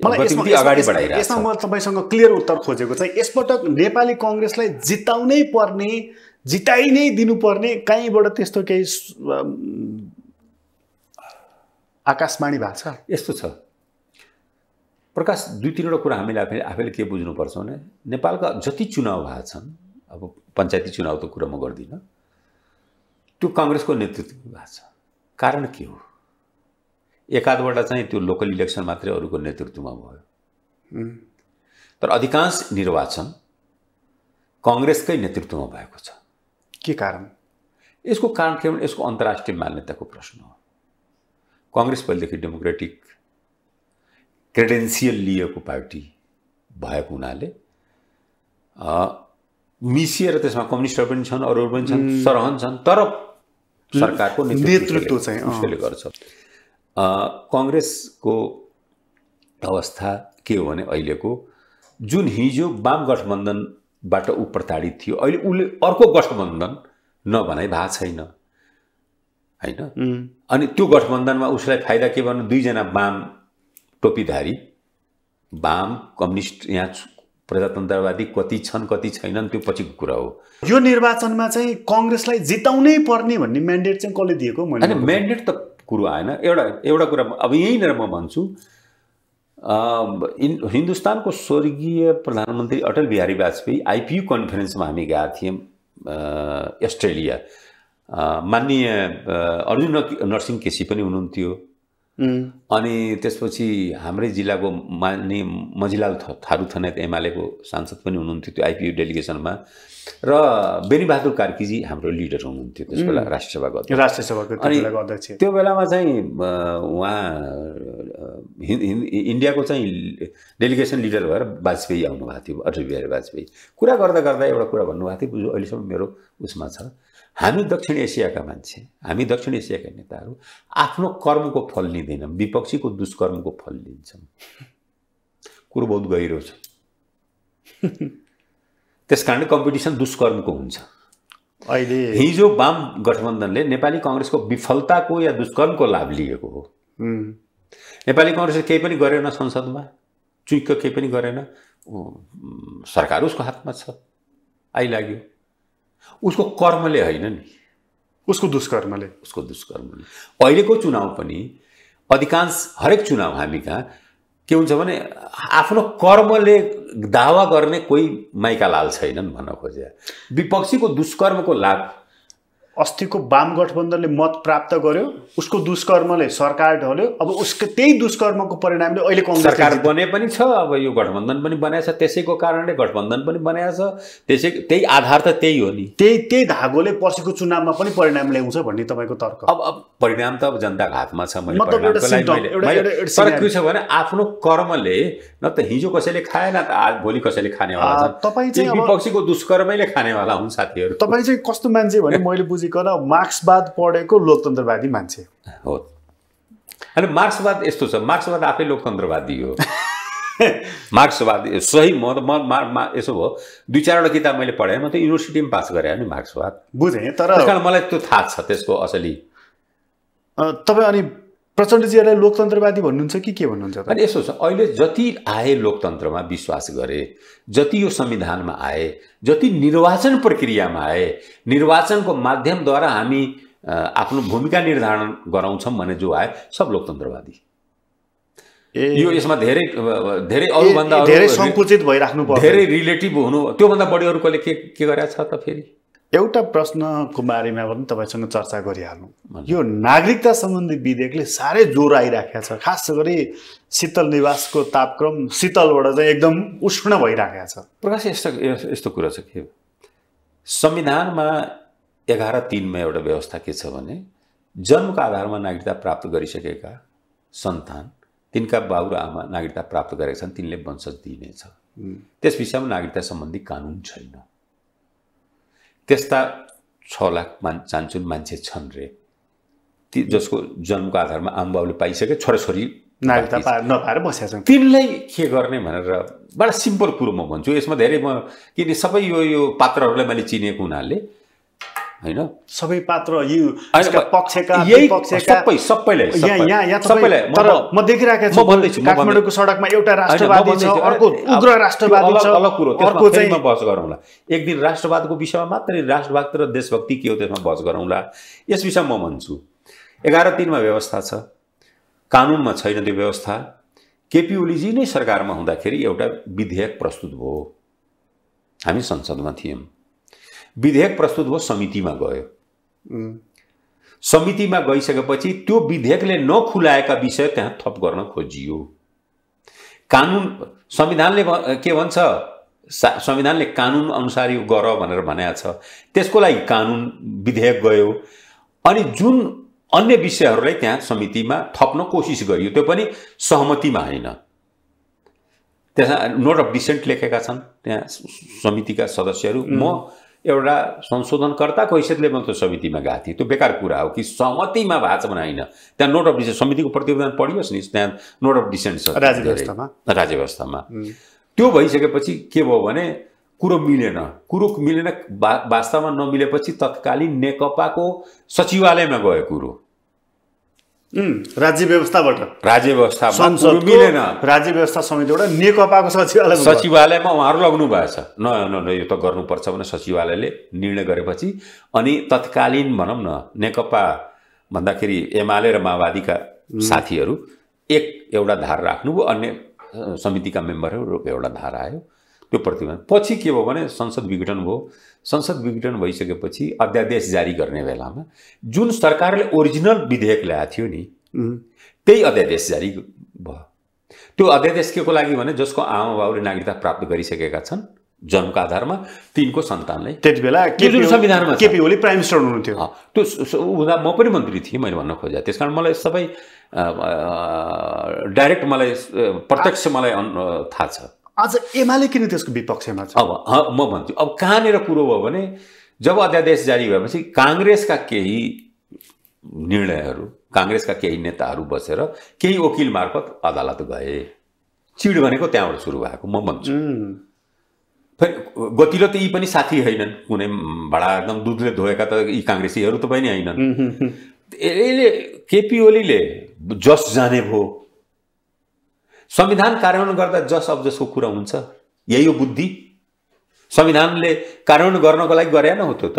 D: मलाई
E: अगाडि
D: यसमा-
E: बढाइरहेको
D: यसमा
E: छ।
D: म तपाईँसँग क्लियर उत्तर खोजेको चाहिँ यसपटक नेपाली कङ्ग्रेसलाई जिताउनै पर्ने जिताइ नै दिनुपर्ने कहीँबाट त्यस्तो केही आकाशवाणी भएको छ।
E: यस्तो छ। प्रकाश दुई तिनवटा कुरा हामीले आफै आफैले के बुझ्नुपर्छ भने नेपालका जति चुनाव भएका छन् अब पञ्चायती चुनावको कुरा म गर्दिनँ त्यो कङ्ग्रेसको नेतृत्वमा भएको छ। कारण के हो? एकाधवटा चाहिँ त्यो लोकल इलेक्सन मात्रै अरूको नेतृत्वमा भयो। तर अधिकांश निर्वाचन कङ्ग्रेसकै नेतृत्वमा भएको छ।
D: के कारण?
E: यसको कारण के भने यसको अन्तर्राष्ट्रिय मान्यताको प्रश्न हो। कङ्ग्रेस पहिलेदेखि डेमोक्रेटिक क्रेडेन्सियल लिएको पार्टी भएको हुनाले मिसिएर त्यसमा कम्युनिस्टहरू पनि छन् अरूहरू पनि छन् सरहन्छन् तर सरकारको
D: नेतृत्व चाहिँ।
E: उसले गर्छ। कङ्ग्रेसको अवस्था के हो भने अहिलेको जुन हिजो वाम गठबन्धनबाट ऊ प्रताडित थियो अहिले उसले अर्को गठबन्धन नभनाइ भएको छैन। होइन? अनि त्यो गठबन्धनमा उसलाई फाइदा के भन्नु? दुईजना वाम टोपीधारी वाम कम्युनिस्ट यहाँ प्रजातन्त्रवादी कति छन् कति छैनन् त्यो पछिको कुरा हो।
D: यो निर्वाचनमा चाहिँ कङ्ग्रेसलाई जिताउनै पर्ने भन्ने म्यान्डेट चाहिँ कसले दिएको मैले
E: होइन म्यान्डेट त कुरो आएन। एउटा एउटा कुरा अब यहीँनिर म भन्छु हिन्दुस्तानको स्वर्गीय प्रधानमन्त्री अटल बिहारी वाजपेयी आइपियु कन्फरेन्समा हामी गएका थियौँ अस्ट्रेलिया। माननीय अर्जुन नरसिंह केसी पनि हुनुहुन्थ्यो। अनि त्यसपछि हाम्रै जिल्लाको मान्य मजिलाल थ- थारू थनेत एमालेको सांसद पनि हुनुहुन्थ्यो त्यो आइपियु डेलिगेसनमा। र बेनीबहादुर कार्कीजी हाम्रो लिडर हुनुहुन्थ्यो त्यस बेला राष्ट्रसभाको अध्यक्ष।
D: राष्ट्रिय सभाको त्यो
E: अनि
D: अध्यक्ष।
E: त्यो बेलामा चाहिँ उहाँ इन्डियाको चाहिँ डेलिगेसन लिडर भएर वाजपेयी आउनुभएको थियो अटल बिहारी वाजपेयी। कुरा गर्दा गर्दा एउटा कुरा भन्नुभएको थियो अहिलेसम्म मेरो उसमा छ। हामी दक्षिण एसियाका मान्छे हामी दक्षिण एसियाका नेताहरू आफ्नो कर्मको फल लिँदैनौँ विपक्षीको दुष्कर्मको फल लिन्छौँ। कुरो बहुत गहिरो छ। त्यस कारणले कम्पिटिसन दुष्कर्मको हुन्छ।
D: अहिले
E: हिजो वाम गठबन्धनले नेपाली कङ्ग्रेसको विफलताको या दुष्कर्मको लाभ लिएको हो। नेपाली कङ्ग्रेसले केही पनि गरेन संसदमा चुइक्क केही पनि गरेन। सरकार उसको हातमा छ आइलाग्यो। उसको कर्मले होइन नि।
D: उसको दुष्कर्मले।
E: उसको दुष्कर्मले। अहिलेको चुनाव पनि अधिकांश हरेक चुनाव हामी कहाँ के हुन्छ भने आफ्नो कर्मले दावा गर्ने कोही माइका लाल छैनन् भन्न खोजे। विपक्षीको दुष्कर्मको लाभ
D: अस्तिको वाम गठबन्धनले मत प्राप्त गर्यो उसको दुष्कर्मले सरकार ढल्यो अब उसको त्यही दुष्कर्मको परिणामले अहिले कङ्ग्रेस
E: सरकार बने पनि छ अब यो गठबन्धन पनि बनाएको छ त्यसैको कारणले गठबन्धन पनि बनाएको छ त्यसै त्यही आधार त त्यही हो नि।
D: त्यही त्यही धागोले पर्सिको चुनावमा पनि परिणाम ल्याउँछ भन्ने तपाईँको तर्क।
E: अब अब परिणाम त अब जनताको हातमा छ तर। के छ भने आफ्नो कर्मले न त हिजो कसैले खाएन त आज भोलि कसैले खानेवाला
D: तपाईँ चाहिँ
E: विपक्षीको दुष्कर्मैले खानेवाला हुन् साथीहरू।
D: तपाईँ चाहिँ कस्तो मान्छे भने मैले बुझिकन मार्क्सवाद पढेको लोकतन्त्रवादी मान्छे।
E: हो। अनि मार्क्सवाद यस्तो छ मार्क्सवाद आफै लोकतन्त्रवादी हो। <laughs> मार्क्सवाद सही म त म यसो भयो दुई चारवटा किताब मैले पढेँ म त युनिभर्सिटीमा पास गरेँ नि मार्क्सवाद।
D: बुझेँ तर
E: मलाई त्यो थाहा छ त्यसको असली।
D: तपाईँ अनि प्रचण्डजीहरूलाई लोकतन्त्रवादी भन्नुहुन्छ कि के भन्नुहुन्छ
E: अनि यसो छ अहिले जति आए लोकतन्त्रमा विश्वास गरे जति यो संविधानमा आए जति निर्वाचन प्रक्रियामा आए निर्वाचनको माध्यमद्वारा हामी आफ्नो भूमिका निर्धारण गराउँछौँ भने जो आए सब लोकतन्त्रवादी।
D: ए।
E: यो यसमा धेरै धेरै अरूभन्दा
D: धेरै सङ्कुचित भइराख्नु पर्छ।
E: धेरै रिलेटिभ हुनु त्योभन्दा बढी अरू कसले के के गरेछ त फेरि?
D: एउटा प्रश्नको बारेमा पनि तपाईँसँग चर्चा गरिहाल्नु यो नागरिकता सम्बन्धी विधेयकले साह्रै जोर आइराखेको छ खास गरी शीतल निवासको तापक्रम शीतलबाट चाहिँ एकदम उष्ण भइराखेको छ।
E: प्रकाश यस्तो यस्तो कुरा छ के संविधानमा एघार तिनमा एउटा व्यवस्था के छ भने जन्मको आधारमा नागरिकता प्राप्त गरिसकेका सन्तान तिनका बाउ र आमा नागरिकता प्राप्त गरेका छन् तिनले वंशज दिइनेछ। त्यस विषयमा नागरिकता सम्बन्धी कानुन छैन। त्यस्ता छ लाख मान चान्चुन मान्छे छन् रे। ती जसको जन्मको आधारमा आमाबाउले पाइसके छोराछोरी
D: नागरिकता नपाएर बसेका छन्।
E: तिनलाई के गर्ने भनेर बडा सिम्पल कुरो म भन्छु। यसमा धेरै म किन सबै यो यो पात्रहरूलाई मैले चिनेको हुनाले होइन?
D: सबै पात्र यी पक्षका
E: सबै सबैलाई
D: यहाँ
E: सबै-
D: यहाँ यहाँ
E: सबैलाई
D: तपाईँ
E: म-
D: तर
E: म-
D: म देखिरहेको छु
E: म भन्दैछु, म
D: काठमाडौँको सडकमा एउटा राष्ट्रवादी छ अर्को उग्र राष्ट्रवादी छ
E: अलग कुरो
D: अर्को चाहिँ
E: म बहस गरौँला। एक दिन राष्ट्रवादको विषयमा मात्रै राष्ट्रभक्त र देशभक्ति के हो त्यसमा बहस गरौँला। यस विषयमा म भन्छु एघार तिनमा व्यवस्था छ कानुनमा छैन त्यो व्यवस्था। केपी ओलीजी नै सरकारमा हुँदाखेरि एउटा विधेयक प्रस्तुत भयो। हामी संसदमा थियौँ। विधेयक प्रस्तुत भयो समितिमा गयो। समितिमा गइसकेपछि त्यो विधेयकले नखुलाएका विषय त्यहाँ थप गर्न खोजियो। कानुन संविधानले के भन्छ? संविधानले कानुन अनुसार यो गर भनेर भनेको छ। त्यसको लागि कानुन विधेयक गयो। अनि जुन अन्य विषयहरूलाई त्यहाँ समितिमा थप्न कोसिस गरियो त्यो पनि सहमतिमा होइन। त्यसमा नोट अफ डिसेन्ट लेखेका छन् त्यहाँ समितिका सदस्यहरू। म एउटा संशोधनकर्ताको हैसियतले म त्यो समितिमा गएको थिएँ त्यो बेकार कुरा हो कि सहमतिमा भएको छ भने होइन। त्यहाँ नोट अफ डिसेन्ट समितिको प्रतिवेदन पढियोस् नि त्यहाँ नोट अफ डिसेन्ट छ।
D: राज्य। व्यवस्थामा।
E: राज्य व्यवस्थामा। त्यो भइसकेपछि के भयो भने कुरो मिलेन। कुरो मिलेन वास्तवमा नमिलेपछि तत्कालीन नेकपाको सचिवालयमा गयो कुरो।
D: राज्य व्यवस्थाबाट।
E: राज्य
D: संसदको
E: मिलेन।
D: राज्य व्यवस्था समितिबाट नेकपाको सचिवालय
E: सचिवालयमा उहाँहरू लग्नु भएछ न न न, यो त गर्नुपर्छ भने सचिवालयले निर्णय गरेपछि। अनि तत्कालीन भनौँ न नेकपा भन्दाखेरि एमाले र माओवादीका साथीहरू एक एउटा धार राख्नुभयो अन्य समितिका मेम्बरहरू एउटा धार आयो। त्यो प्रतिवेदन पछि के भयो भने संसद विघटन भयो। संसद विघटन भइसकेपछि अध्यादेश जारी गर्ने बेलामा जुन सरकारले ओरिजिनल विधेयक ल्याएको थियो नि त्यही अध्यादेश जारी भयो। त्यो अध्यादेश के को लागि भने जसको आमा बाउले नागरिकता प्राप्त गरिसकेका छन् जन्मको आधारमा तिनको सन्तानलाई
D: त्यति बेला
E: संविधानमा।
D: केपी ओली प्राइम मिनिस्टर हुनुहुन्थ्यो।
E: त्यो हुँदा म पनि मन्त्री थिएँ मैले भन्न खोजेँ। त्यस कारण मलाई सबै डाइरेक्ट मलाई प्रत्यक्ष मलाई थाहा छ।
D: आज एमाले किन त्यसको विपक्षमा छ?
E: अब म भन्छु अब कहाँनिर कुरो भयो भने जब अध्यादेश जारी भएपछि काङ्ग्रेसका केही निर्णयहरू काङ्ग्रेसका केही नेताहरू बसेर केही वकिल मार्फत अदालत गए। चिड भनेको त्यहाँबाट सुरु भएको म भन्छु। फेरि गतिलो त यी पनि साथी होइनन् कुनै भाडा एकदम दुधले धोएका त यी काङ्ग्रेसीहरू त पनि होइनन्। यसले केपी ओलीले जस जाने भयो। संविधान कार्यान्वयन गर्दा जस अब जसको कुरा हुन्छ यही हो बुद्धि। संविधानले कार्यान्वयन गर्नको लागि गरे न हो त्यो त।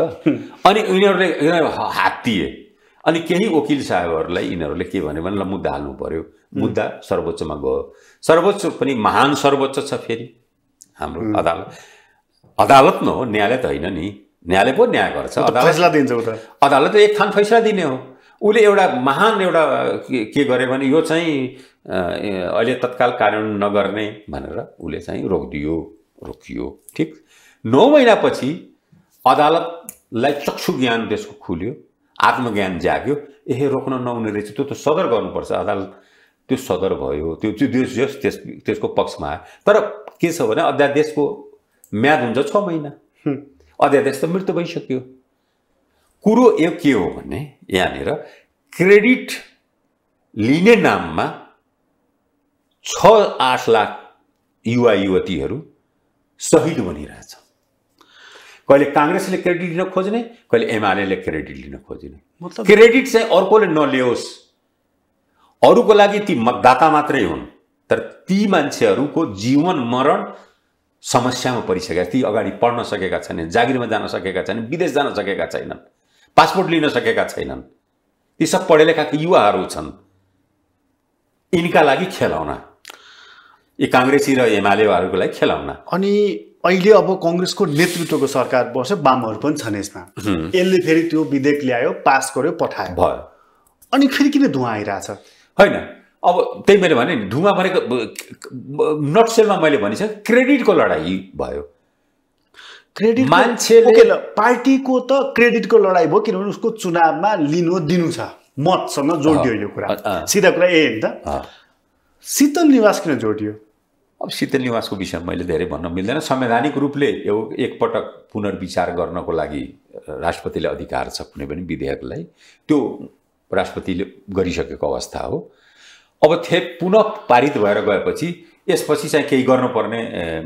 E: अनि यिनीहरूले यिनीहरू ह- हात दिए। अनि केही वकिल साहेबहरूलाई यिनीहरूले के भन्यो भने ल मुद्दा हाल्नु पर्यो। मुद्दा सर्वोच्चमा गयो। सर्वोच्च पनि महान सर्वोच्च छ फेरि। हाम्रो अदालत। अदालत न हो न्यायालय त होइन नि। न्यायालय पो न्याय गर्छ। अदालत
D: फैसला दिन्छ ऊ त
E: अदालतले एक थान फैसला दिने हो। उसले एउटा महान एउटा के गर्यो भने यो चाहिँ अहिले तत्काल कार्यान्वयन नगर्ने भनेर उसले चाहिँ रोकिदियो रोकियो। ठिक? नौ महिनापछि अदालतलाई चक्षु ज्ञान त्यसको खुल्यो आत्मज्ञान जाग्यो। ए रोक्न नहुने रहेछ त्यो त सदर गर्नुपर्छ। अदालत त्यो सदर भयो त्यो त्यो देश जस त्यस त्यसको पक्षमा आयो। तर के छ भने अध्यादेशको म्याद हुन्छ छ महिना। अध्यादेश त मृत्यु भइसक्यो। कुरो यो के हो भने यहाँनिर क्रेडिट लिने नाममा छ आठ लाख युवा युवतीहरू सहिद बनिरहेछ। कहिले काङ्ग्रेसले क्रेडिट लिन खोज्ने कहिले एमाले क्रेडिट लिन खोज्ने।
D: मतलब
E: क्रेडिट चाहिँ अर्कोले नलियोस्। अरूको लागि ती मतदाता मात्रै हुन् तर ती मान्छेहरूको जीवन मरण समस्यामा परिसकेका ती अगाडि पढ्न सकेका छैनन् जागिरमा जान सकेका छैनन् विदेश जान सकेका छैनन् पासपोर्ट लिन सकेका छैनन्। ती सब पढे लेखाका युवाहरू छन्। यिनका लागि खेलाउना यी काङ्ग्रेसी र एमालेहरूको लागि खेलाउना
D: अनि अहिले अब कङ्ग्रेसको नेतृत्वको सरकार बस्छ वामहरू पनि छन् यसमा। यसले फेरि त्यो विधेयक ल्यायो पास गर्यो पठायो।
E: भयो।
D: अनि फेरि किन धुवा आइरहेछ?
E: होइन। अब त्यही मैले भने नि धुवा भनेको नटसेलमा मैले भनिसकेँ क्रेडिटको लडाइँ भयो।
D: क्रेडिट
E: मान्छेले-
D: पार्टीको त क्रेडिटको लडाइँ भयो किनभने उसको चुनावमा लिनु दिनु छ। मतसँग जोडियो यो कुरा। सिधा कुरा ए नि त। शीतल निवास किन जोडियो?
E: अब शीतल निवासको विषयमा मैले धेरै भन्न मिल्दैन। संवैधानिक रूपले यो एकपटक पुनर्विचार गर्नको लागि राष्ट्रपतिले अधिकार छ कुनै पनि विधेयकलाई त्यो राष्ट्रपतिले गरिसकेको अवस्था हो। अब थे पुनः पारित भएर गएपछि यसपछि चाहिँ केही गर्नुपर्ने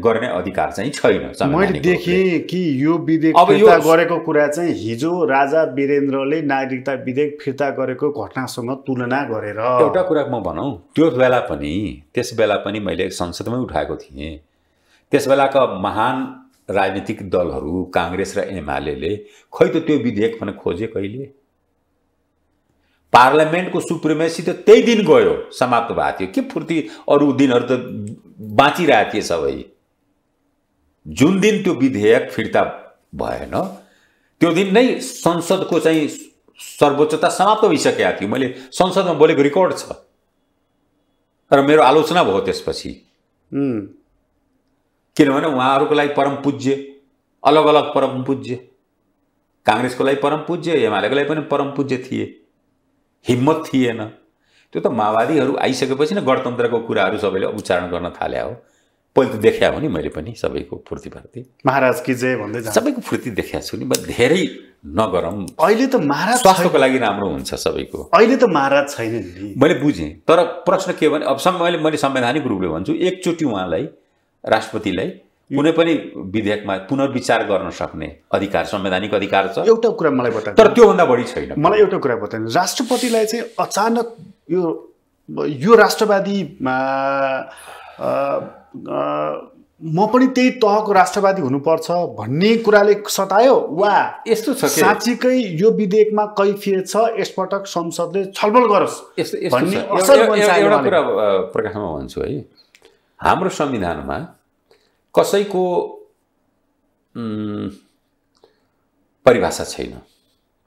E: गर्ने अधिकार चाहिँ छैन
D: मैले। देखेँ कि यो विधेयक
E: अब यो-
D: फिर्ता गरेको कुरा चाहिँ हिजो राजा वीरेन्द्रले नागरिकता विधेयक फिर्ता गरेको घटनासँग तुलना गरेर।
E: एउटा कुरा म भनौँ त्यो बेला पनि त्यस बेला पनि मैले संसदमै उठाएको थिएँ। त्यस बेलाका महान राजनीतिक दलहरू काङ्ग्रेस र एमाले खै त त्यो विधेयक भने खोजे कहिले? पार्लियामेन्टको सुप्रिमेसी त त्यही दिन गयो समाप्त भएको थियो। के फुर्ती अरू दिनहरू त बाँचिरहेको थिए सबै? जुन दिन त्यो विधेयक फिर्ता भएन त्यो दिन नै संसदको चाहिँ सर्वोच्चता समाप्त भइसकेको थियो। मैले संसदमा बोलेको रेकर्ड छ। र मेरो आलोचना भयो त्यसपछि। किनभने उहाँहरूको लागि परम पूज्य अलग अलग परम पूज्य। काङ्ग्रेसको लागि परम पूज्य एमालेको लागि पनि परम पूज्य थिए। हिम्मत थिएन। त्यो त माओवादीहरू आइसकेपछि नै गणतन्त्रको कुराहरू सबैले उच्चारण गर्न थाले हो। पहिले त देखाएको नि मैले पनि सबैको फुर्ती फर्ती
D: महाराज कि जय भन्दै
E: सबैको फुर्ती देखाएको छु नि बस धेरै नगरौँ
D: अहिले त महाराज
E: स्वास्थ्यको लागि राम्रो हुन्छ सबैको।
D: अहिले त महाराज छैन नि।
E: मैले बुझेँ तर प्रश्न के भने अब मैले मैले संवैधानिक रूपले भन्छु एकचोटि उहाँलाई राष्ट्रपतिलाई कुनै पनि विधेयकमा पुनर्विचार गर्न सक्ने अधिकार संवैधानिक अधिकार छ?
D: एउटा कुरा मलाई बता
E: तर त्योभन्दा बढी छैन।
D: मलाई एउटा कुरा बताउनु। राष्ट्रपतिलाई चाहिँ अचानक यो यो राष्ट्रवादी म पनि त्यही तहको राष्ट्रवादी हुनुपर्छ भन्ने कुराले सतायो वा
E: यस्तो छ
D: साँच्चीकै यो विधेयकमा कैफियत छ यसपटक संसदले छलफल गरोस्
E: एउटा-। कुरा प्रकाशमा भन्छु है। हाम्रो संविधानमा कसैको परिभाषा छैन।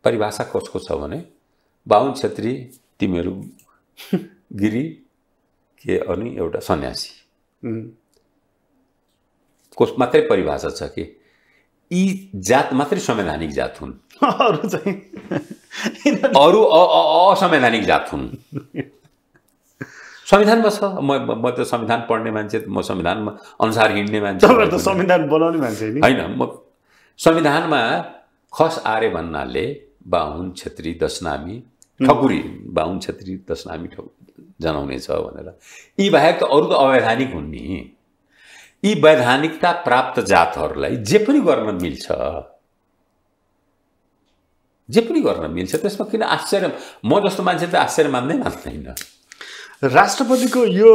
E: परिभाषा कसको छ भने बाहुन छेत्री तिमीहरू <laughs> गिरी के अनि एउटा सन्यासी। को मात्रै परिभाषा छ कि यी जात मात्रै संवैधानिक जात हुन्। <laughs>
D: अरू चाहिँ
E: अरू असंवैधानिक जात हुन्। <laughs> संविधानमा छ। म म- त संविधान पढ्ने मान्छे म संविधानमा अनुसार हिँड्ने मान्छे
D: त संविधान बनाउने मान्छे
E: होइन म संविधानमा खस आर्य भन्नाले बाहुन छेत्री दशनामी ठकुरी बाहुन छेत्री दशनामी ठकु जनाउने छ भनेर। यी बाहेक त अरू त अवैधानिक हुन् नि। यी वैधानिकता प्राप्त जातहरूलाई जे पनि गर्न मिल्छ जे पनि गर्न मिल्छ त्यसमा किन आश्चर्य? म जस्तो मान्छे त आश्चर्य मान्दै मान्दैन।
D: राष्ट्रपतिको यो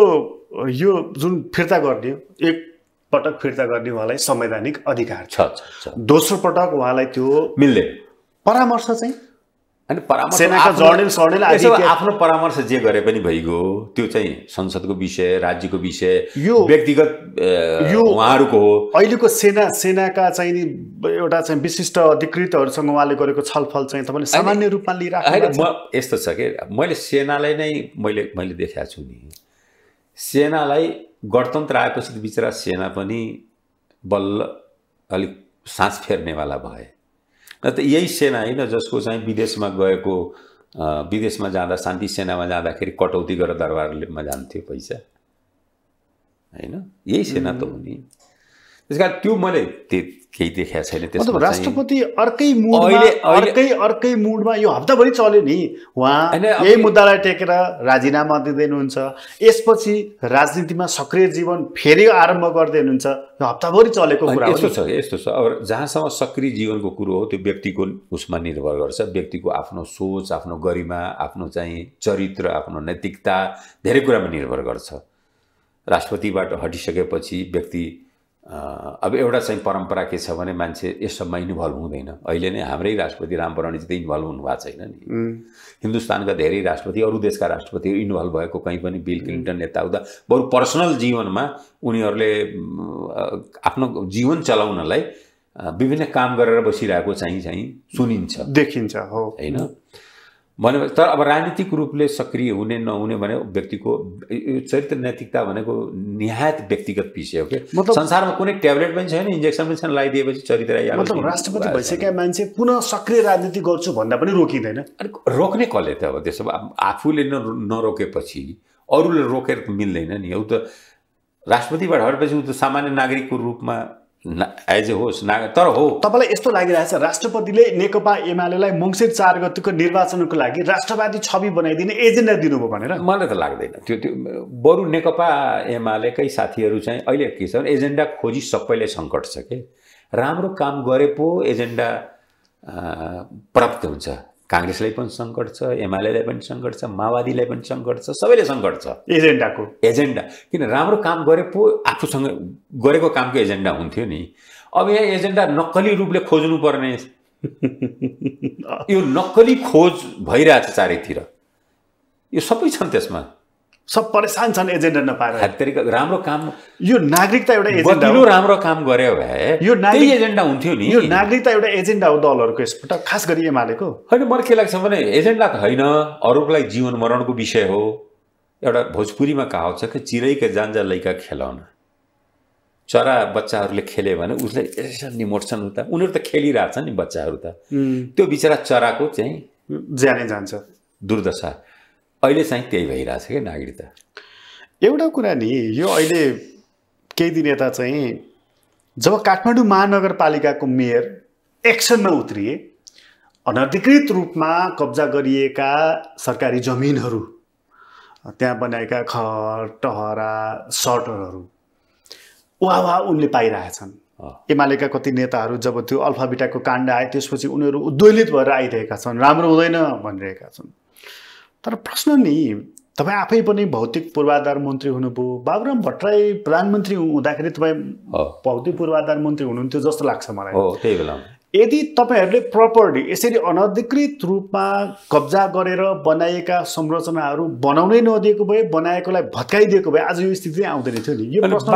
D: यो जुन फिर्ता गर्ने एक पटक फिर्ता गर्ने उहाँलाई संवैधानिक अधिकार छ। दोस्रो पटक उहाँलाई त्यो
E: मिल्दैन।
D: परामर्श चाहिँ
E: अनि परामर्श
D: सेनाका
E: आफ्नो-
D: जर्नेल सर्नेल
E: परामर्श जे गरे पनि भइगयो त्यो चाहिँ संसदको विषय राज्यको विषय
D: यो-
E: व्यक्तिगत
D: यो-
E: उहाँहरूको हो।
D: अहिलेको सेना सेनाका चाहिँ नि एउटा चाहिँ विशिष्ट अधिकृतहरूसँग उहाँले गरेको छलफल चाहिँ तपाईँले सामान्य रूपमा लिइराख्नु?
E: म यस्तो छ कि मैले सेनालाई नै मैले मैले देखाएको छु नि। सेनालाई गणतन्त्र आएपछि बिचरा सेना पनि बल्ल अलिक सास फेर्नेवाला भए। न त यही सेना होइन जसको चाहिँ विदेशमा गएको विदेशमा जाँदा शान्ति सेनामा जाँदाखेरि कटौती गरेर दरबारमा जान्थ्यो पैसा। होइन? यही सेना त हो नि त्यस कारण त्यो मैले केही देखाएको छैन त्यसमा
D: राष्ट्रपति अर्कै मुडमा अर्कै अर्कै मुडमा यो हप्ताभरि चल्यो नि। उहाँ यही मुद्दालाई टेकेर राजीनामा दिँदै हुनुहुन्छ यसपछि राजनीतिमा सक्रिय जीवन फेरि आरम्भ गर्दै हुनुहुन्छ यो हप्ताभरि चलेको कुरा
E: यस्तो। छ यस्तो छ। अब जहाँसम्म सक्रिय जीवनको कुरो हो त्यो व्यक्तिको उसमा निर्भर गर्छ। व्यक्तिको आफ्नो सोच आफ्नो गरिमा आफ्नो चाहिँ चरित्र आफ्नो नैतिकता धेरै कुरामा निर्भर गर्छ। राष्ट्रपतिबाट हटिसकेपछि व्यक्ति अब एउटा चाहिँ परम्परा के छ भने मान्छे यस सबमा इन्भल्भ हुँदैन। अहिले नै हाम्रै राष्ट्रपति रामवरणजी त इन्भल्भ हुनु भएको छैन नि। हिन्दुस्तानका धेरै राष्ट्रपति अरू देशका राष्ट्रपति इन्भल्भ भएको कहीँ पनि बिल क्लिन्टन यताउता बरु पर्सनल जीवनमा उनीहरूले आफ्नो जीवन चलाउनलाई विभिन्न काम गरेर बसिरहेको चाहिँ चाहिँ सुनिन्छ।
D: देखिन्छ हो।
E: होइन? भने तर अब राजनीतिक रूपले सक्रिय हुने नहुने भने व्यक्तिको चरित्र नैतिकता भनेको निहायत व्यक्तिगत विषय हो कि?
D: मतलब-
E: संसारमा कुनै ट्याब्लेट पनि छैन इन्जेक्सन पनि छैन लगाइदिएपछि चरित्र।
D: मतलब राष्ट्रपति भइसकेका मान्छे पुनः सक्रिय राजनीति गर्छु भन्दा पनि रोकिँदैन।
E: अनि रोक्ने कसले त अब त्यसो भए? आफूले न नरोकेपछि अरूले रोकेर मिल्दैन नि। ऊ त राष्ट्रपतिबाट हटेपछि ऊ त सामान्य नागरिकको रूपमा एज ए होस् नाग तर हो।
D: तपाईँलाई यस्तो लागिरहेछ राष्ट्रपतिले नेकपा एमालेलाई मङ्सिर चार गतिको निर्वाचनको लागि राष्ट्रवादी छवि बनाइदिने एजेन्डा दिनुभयो भनेर।
E: मलाई त लाग्दैन। त्यो त्यो बरु नेकपा एमालेकै साथीहरू चाहिँ अहिले के छ भने एजेन्डा खोजी सबैलाई सङ्कट छ कि? राम्रो काम गरे पो एजेन्डा प्राप्त हुन्छ। काङ्ग्रेसलाई पनि सङ्कट छ एमालेलाई पनि सङ्कट छ माओवादीलाई पनि सङ्कट छ सबैले सङ्कट छ।
D: एजेन्डाको।
E: एजेन्डा। किन राम्रो काम गरे पो आफूसँग गरेको कामको एजेन्डा हुन्थ्यो नि। अब यहाँ एजेन्डा नक्कली रूपले खोज्नुपर्ने <laughs> यो नक्कली खोज भइरहेछ चारैतिर। यो सबै छन् त्यसमा।
D: सब परेशान छन् एजेन्डा नपाएर।
E: राम्रो काम
D: यो नागरिकता एउटा एजेन्डा
E: राम्रो काम गर्यो भए
D: यो नागरिक-
E: एजेन्डा हुन्थ्यो नि।
D: यो नागरिकता एउटा एजेन्डा हो दलहरूको यसपल्ट खास गरी एमालेको।
E: होइन मलाई के लाग्छ भने एजेन्डा त होइन अरूको लागि जीवन मरणको विषय हो। एउटा भोजपुरीमा कहावत छ कि चिरैका जान्जा लैका खेलाउन चरा बच्चाहरूले खेल्यो भने उसले यसरी निमोट्छन् उता। उनीहरू त खेलिरहेछ नि बच्चाहरू त। त्यो बिचरा चराको चाहिँ
D: ज्यानै जान्छ।
E: दुर्दशा। अहिले चाहिँ त्यही भइरहेछ क्या नागरिकता
D: एउटा कुरा नि यो अहिले केही दिन यता चाहिँ जब काठमाडौँ महानगरपालिकाको मेयर एक्सनमा उत्रिए अनधिकृत रूपमा कब्जा गरिएका सरकारी जमिनहरू त्यहाँ बनाएका घर टहरा सर्टरहरू वाह वाह उनले पाइरहेछन्। एमालेका कति नेताहरू जब त्यो अल्फाबिटाको काण्ड आए त्यसपछि उनीहरू उद्वेलित भएर आइरहेका छन् राम्रो हुँदैन भनिरहेका छन्। तर प्रश्न नि तपाईँ आफै पनि भौतिक पूर्वाधार मन्त्री हुनुभयो। बाबुराम भट्टराई प्रधानमन्त्री हुँदाखेरि तपाईँ भौतिक पूर्वाधार मन्त्री हुनुहुन्थ्यो जस्तो लाग्छ मलाई।
E: हो त्यही बेला
D: यदि तपाईँहरूले प्रपर्टी यसरी अनधिकृत रूपमा कब्जा गरेर बनाएका संरचनाहरू बनाउनै नदिएको भए बनाएकोलाई भत्काइदिएको भए आज यो स्थिति आउँदैन थियो नि। यो प्रश्न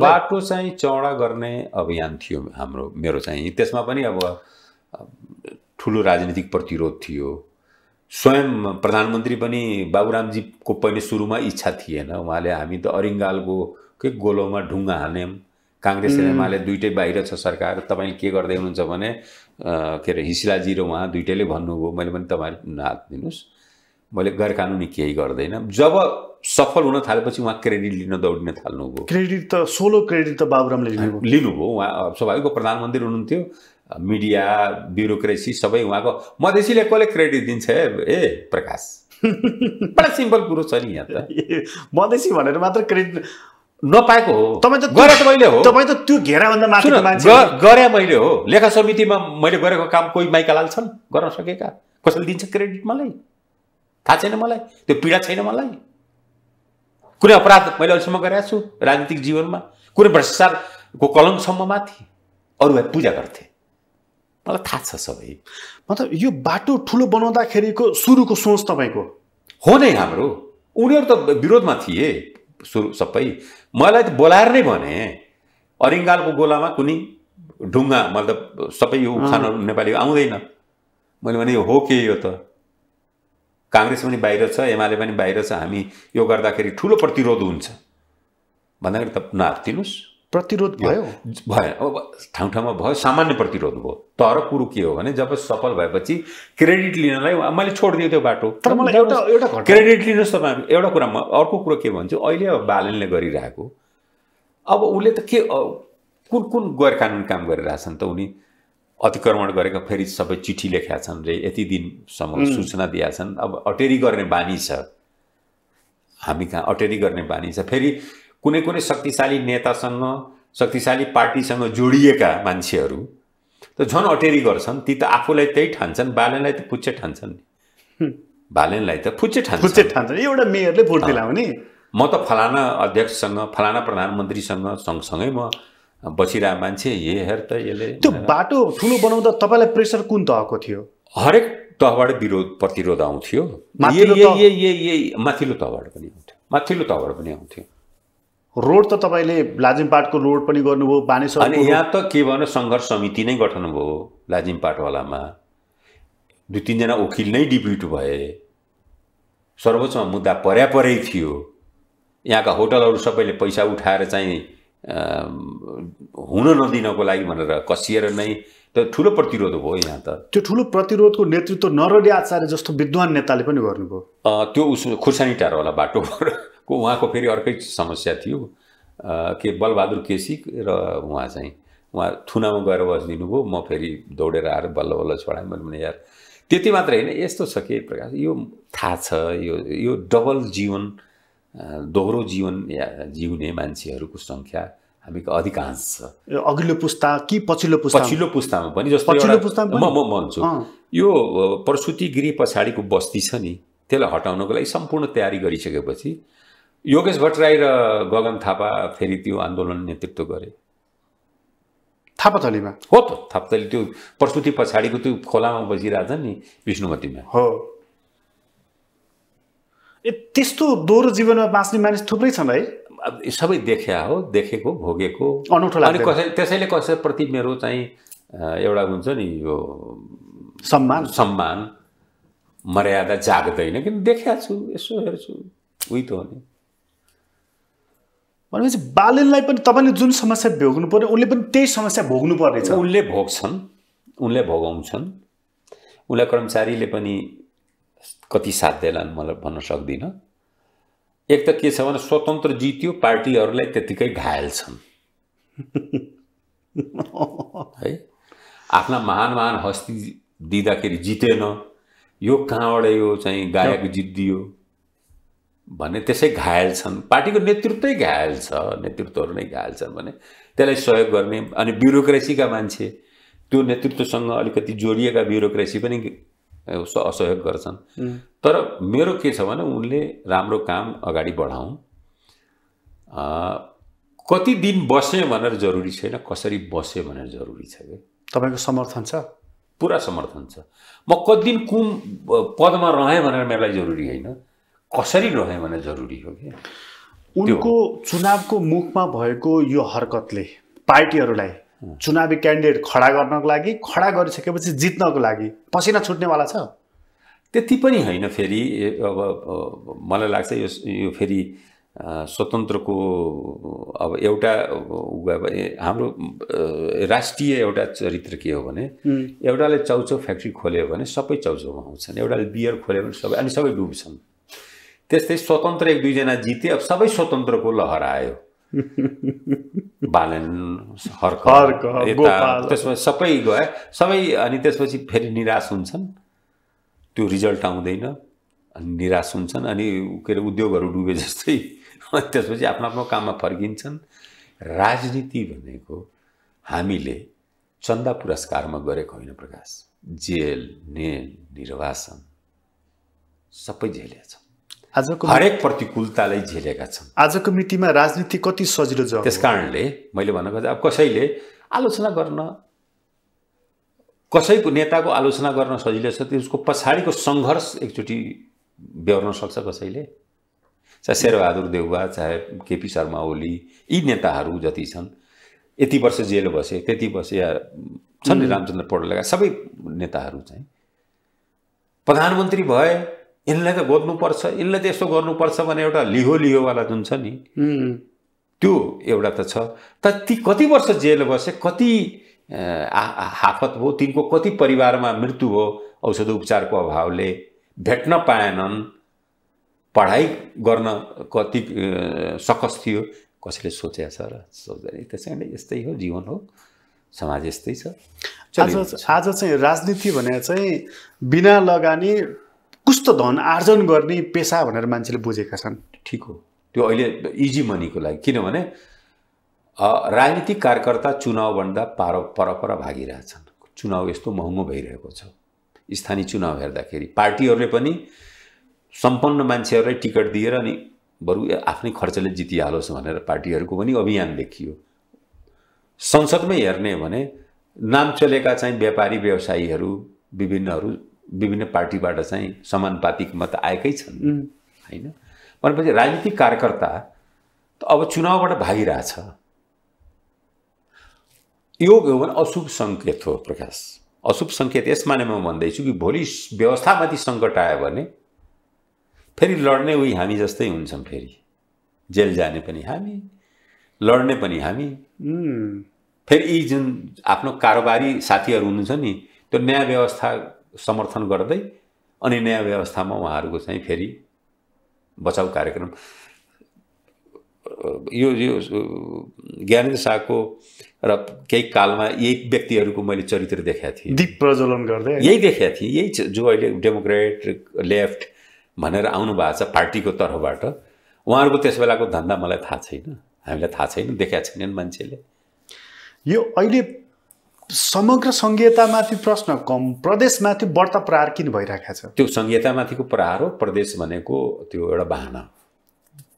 E: बाटो- चाहिँ चौडा गर्ने अभियान थियो हाम्रो मेरो चाहिँ। त्यसमा पनि अब, ठुलो राजनीतिक प्रतिरोध थियो। स्वयं प्रधानमन्त्री पनि बाबुरामजीको पनि सुरुमा इच्छा थिएन। उहाँले हामी त अरिङ्गालको के गोलोमा ढुङ्गा हान्यौँ काङ्ग्रेस एमाले दुइटै बाहिर छ सरकार तपाईँले के गर्दै हुनुहुन्छ भने के अरे हिसिलाजी र उहाँ दुइटैले भन्नुभयो। मैले पनि तपाईँले हात दिनुहोस्। मैले गैर कानुनी केही गर्दैन। जब सफल हुन थालेपछि उहाँ क्रेडिट लिन दौडिन थाल्नुभयो।
D: क्रेडिट त सोलो क्रेडिट त बाबुरामले लिनुभयो।
E: लिनुभयो। उहाँ स्वाभाविक प्रधानमन्त्री हुनुहुन्थ्यो। मिडिया ब्युरोक्रेसी सबै उहाँको मधेसीले कसले क्रेडिट दिन्छ ए प्रकाश? <laughs> बडा सिम्पल कुरो छ नि यहाँ त। <laughs>
D: मधेसी भनेर मात्र क्रेडिट
E: नपाएको हो।
D: तपाईँ त
E: गरे त मैले हो।
D: तपाईँ त त्यो घेराभन्दा
E: ग- गरे मैले हो। लेखा समितिमा मैले गरेको काम कोही माइका छन्? गर्न सकेका? कसैले दिन्छ क्रेडिट मलाई? थाहा छैन मलाई। त्यो पीडा छैन मलाई। कुनै अपराध मैले अहिलेसम्म गरेको छु राजनीतिक जीवनमा। कुनै भ्रष्टाचारको कलङ्कसम्म माथि अरू पूजा गर्थे। मलाई थाहा छ सबै।
D: मतलब यो बाटो ठुलो बनाउँदाखेरिको सुरुको सोच तपाईँको?
E: हो नै हाम्रो। उनीहरू त विरोधमा थिए सुरु सबै। मलाई त बोलाएर नै भने अरिङ्गालको गोलामा कुनै ढुङ्गा मतलब सबै यो उखानहरू नेपाली आउँदैन। मैले भने हो के यो त? काङ्ग्रेस पनि बाहिर छ एमाले पनि बाहिर छ हामी यो गर्दाखेरि ठुलो प्रतिरोध हुन्छ। भन्दाखेरि त नहातिनुहोस्
D: प्रतिरोध भयो?
E: भयो। अब ठाउँ ठाउँमा भयो सामान्य प्रतिरोध भयो। तर कुरो के हो भने जब सफल भएपछि क्रेडिट लिनलाई मैले छोडिदिएँ त्यो बाटो।
D: तर मलाई एउटा एउटा
E: क्रेडिट लिनुहोस् तपाईँ। एउटा कुरामा अर्को कुरो के भन्छु? अहिले अब बालनले गरिरहेको। अब उसले त के कुन कुन गैर कानुनी काम गरिरहेछन् त उनी? अतिक्रमण गरेका फेरि सबै चिठी लेखेका छन् रे यति दिनसम्म सूचना दिएका छन्। अब अटेरी गर्ने बानी छ। हामी कहाँ अटेरी गर्ने बानी छ? फेरि कुनै कुनै शक्तिशाली नेतासँग शक्तिशाली पार्टीसँग जोडिएका मान्छेहरू त झन् अटेरी गर्छन् ती त आफूलाई त्यही ठान्छन् बालनलाई त पुच्छे ठान्छन्। बालनलाई त फुच्चे ठान्छन्।
D: खुच्चे ठान्छ एउटा मेयरले भोट दिलाउने
E: म त फलाना अध्यक्षसँग फलाना प्रधानमन्त्रीसँग सँगसँगै म बसिरहेको मान्छे हे हेर त यसले
D: त्यो बाटो ठुलो बनाउँदा तपाईँलाई प्रेसर कुन तहको थियो?
E: हरेक तहबाट विरोध प्रतिरोध आउँथ्यो।
D: माथिल्लो
E: तहबाट पनि आउँथ्यो। माथिल्लो तहबाट पनि आउँथ्यो।
D: रोड त तपाईँले लाजिमपाटको रोड पनि गर्नुभयो
E: अनि
D: बानेश्वरको
E: यहाँ त के भन्यो सङ्घर्ष समिति नै गठन भयो लाजिमपाटवालामा। दुई तिनजना वकिल नै डिप्युट भए। सर्वोच्चमा मुद्दा पर्या परै थियो। यहाँका होटलहरू सबैले पैसा उठाएर चाहिँ हुन नदिनको लागि भनेर कसिएर नै त ठुलो प्रतिरोध भयो यहाँ त।
D: त्यो ठुलो प्रतिरोधको नेतृत्व नरडी आचार्य जस्तो विद्वान नेताले पनि गर्नुभयो।
E: त्यो उस खुर्सानी टारवाला बाटोको उहाँको फेरि अर्कै समस्या थियो के बलबहादुर केसी र उहाँ चाहिँ उहाँ थुनामा गएर बसिदिनु भयो म फेरि दौडेर आएर बल्ल बल्ल छोडाएँ मैले भने यार त्यति मात्र होइन यस्तो छ के प्रकाश यो थाहा छ यो यो डबल जीवन दोहोरो जीवन या जिउने मान्छेहरूको सङ्ख्या हामीको अधिकांश छ
D: अघिल्लो पुस्ता कि पछिल्लो पुस्ता
E: पछिल्लो पुस्तामा पनि जस्तो म? म भन्छु। यो प्रसुति गृह पछाडिको बस्ती छ नि त्यसलाई हटाउनको लागि सम्पूर्ण तयारी गरिसकेपछि योगेश भट्टराई र गगन थापा फेरि त्यो आन्दोलन नेतृत्व गरे।
D: थापाथलीमा?
E: हो त थाप्तले त्यो प्रसुति पछाडिको त्यो खोलामा बसिरहेछ नि विष्णुमतीमा।
D: हो। ए त्यस्तो दोहोरो जीवनमा बाँच्ने मानिस थुप्रै छन् है।
E: सबै देखा हो देखेको भोगेको।
D: अनौठो
E: अनि कसै त्यसैले कसैप्रति मेरो चाहिँ एउटा हुन्छ नि यो
D: सम्मान।
E: सम्मान मर्यादा जाग्दैन। किन देखिया छु यसो हेर्छु उही त हो नि।
D: भनेपछि बालनलाई पनि तपाईँले जुन समस्या भोग्नु पर्यो उनले पनि त्यही समस्या भोग्नु पर्नेछ।
E: उनले भोग्छन् उनले भोगाउँछन्। उसलाई कर्मचारीले पनि कति साथ देलान् मलाई भन्न सक्दिनँ। एक त के छ भने स्वतन्त्र जित्यो पार्टीहरूलाई त्यत्तिकै घायल छन्। है? आफ्ना महान महान हस्ती दिँदाखेरि जितेन यो कहाँबाट यो चाहिँ गायक जितिदियो? भने त्यसै घायल छन्। पार्टीको नेतृत्वै घायल छ नेतृत्वहरू नै घायल छन् भने त्यसलाई सहयोग गर्ने अनि ब्युरोक्रेसीका मान्छे त्यो नेतृत्वसँग अलिकति जोडिएका ब्युरोक्रेसी पनि असहयोग गर्छन्। तर मेरो के छ भने उनले राम्रो काम अगाडि बढाउँ कति दिन बसेँ भनेर जरुरी छैन कसरी बसेँ भनेर जरुरी छ कि?
D: तपाईँको समर्थन छ?
E: पुरा समर्थन छ। म कति दिन कुन पदमा रहेँ भनेर मेरो लागि जरुरी होइन। कसरी रहेँ भनेर जरुरी हो कि?
D: उनको चुनावको मुखमा भएको यो हरकतले पार्टीहरूलाई चुनावी क्यान्डिडेट खडा गर्नको लागि खडा गरिसकेपछि जित्नको लागि पसिना छुट्नेवाला छ।
E: त्यति पनि होइन फेरि अब मलाई लाग्छ यो यो फेरि स्वतन्त्रको अब एउटा हाम्रो राष्ट्रिय एउटा चरित्र के हो भने एउटाले चाउचाउ फ्याक्ट्री खोल्यो भने सबै चाउचाउमा आउँछन् एउटाले बियर खोल्यो भने सबै अनि सबै डुब्छन्। त्यस्तै स्वतन्त्र एक दुईजना जिते अब सबै स्वतन्त्रको लहर आयो। <laughs> बालन हर्क यता। त्यसमा सबै गए सबै अनि त्यसपछि फेरि निराश हुन्छन्। त्यो रिजल्ट आउँदैन। अनि निराश हुन्छन्। अनि के अरे उद्योगहरू डुबे जस्तै। त्यसपछि आफ्नो आफ्नो काममा फर्किन्छन्। राजनीति भनेको हामीले चन्दा पुरस्कारमा गरेको होइन प्रकाश। जेल नेल निर्वासन सबै झेलेका छन्
D: आजको
E: हरेक प्रतिकूलतालाई झेलेका छन्।
D: आजको मितिमा राजनीति कति सजिलो छ?
E: त्यस कारणले मैले भन्न खोजेँ अब कसैले आलोचना गर्न कसैको नेताको आलोचना गर्न सजिलो छ त्यसको पछाडिको सङ्घर्ष एकचोटि बेहोर्न सक्छ कसैले? चाहे शेरबहादुर देउवा चाहे केपी शर्मा ओली यी नेताहरू जति छन् यति वर्ष जेल बसे त्यति वर्ष या छन् रामचन्द्र पौडेल लगायत सबै नेताहरू चाहिँ। प्रधानमन्त्री भए यसलाई त गोद्नुपर्छ यसलाई त यसो गर्नुपर्छ भने एउटा लिहो लिहोवाला जुन छ नि त्यो एउटा त छ। तर ती कति वर्ष जेल बसे कति हाफत भयो तिनको कति परिवारमा मृत्यु भयो औषध उपचारको अभावले भेट्न पाएनन् पढाइ गर्न कति सकस थियो कसैले सोचेको छ र सोच्दैन त्यसै कारणले यस्तै हो जीवन हो समाज यस्तै छ।
D: आज
E: छ।
D: आज चाहिँ राजनीति भने चाहिँ बिना लगानी कस्तो धन आर्जन गर्ने पेसा भनेर मान्छेले बुझेका छन्।
E: ठिक हो। त्यो अहिले इजी मनीको लागि। किनभने राजनीतिक कार्यकर्ता चुनावभन्दा पार पर पर भागिरहेछन् चुनाव यस्तो महँगो भइरहेको छ। स्थानीय चुनाव हेर्दाखेरि पार्टीहरूले पनि सम्पन्न मान्छेहरूलाई टिकट दिएर अनि बरु आफ्नै खर्चले जितिहालोस् भनेर पार्टीहरूको पनि अभियान देखियो। संसदमै हेर्ने हो भने नाम चलेका चाहिँ व्यापारी व्यवसायीहरू विभिन्नहरू विभिन्न पार्टीबाट चाहिँ समानुपातिक मत आएकै छन्। होइन? भनेपछि राजनीतिक कार्यकर्ता त अब चुनावबाट भागिरहेछ। यो हो भने अशुभ सङ्केत हो प्रकाश। अशुभ सङ्केत यस मानेमा म भन्दैछु कि भोलि व्यवस्थामाथि सङ्कट आयो भने फेरि लड्ने उही हामी जस्तै हुन्छौँ फेरि। जेल जाने पनि हामी लड्ने पनि हामी। फेरि यी जुन आफ्नो कारोबारी साथीहरू हुनुहुन्छ नि त्यो न्याय व्यवस्था समर्थन गर्दै अनि न्याय व्यवस्थामा उहाँहरूको चाहिँ फेरि बचाउ कार्यक्रम। यो यो ज्ञानेन्द्र शाहको र केही कालमा यही व्यक्तिहरूको मैले चरित्र देखाएको थिएँ।
D: दीप प्रज्वलन गर्दै।
E: यही देखाएको थिएँ। यही जो अहिले डेमोक्रेट लेफ्ट भनेर आउनु भएको छ पार्टीको तर्फबाट उहाँहरूको त्यस बेलाको धन्दा मलाई थाहा छैन। हामीलाई थाहा छैन देखाएको छैनन् मान्छेले।
D: यो अहिले समग्र सङ्घीयतामाथि प्रश्न कम प्रदेशमाथि बढ्ता प्रहार किन भइरहेको छ?
E: त्यो संहितामाथिको प्रहार हो प्रदेश भनेको त्यो एउटा बाहना।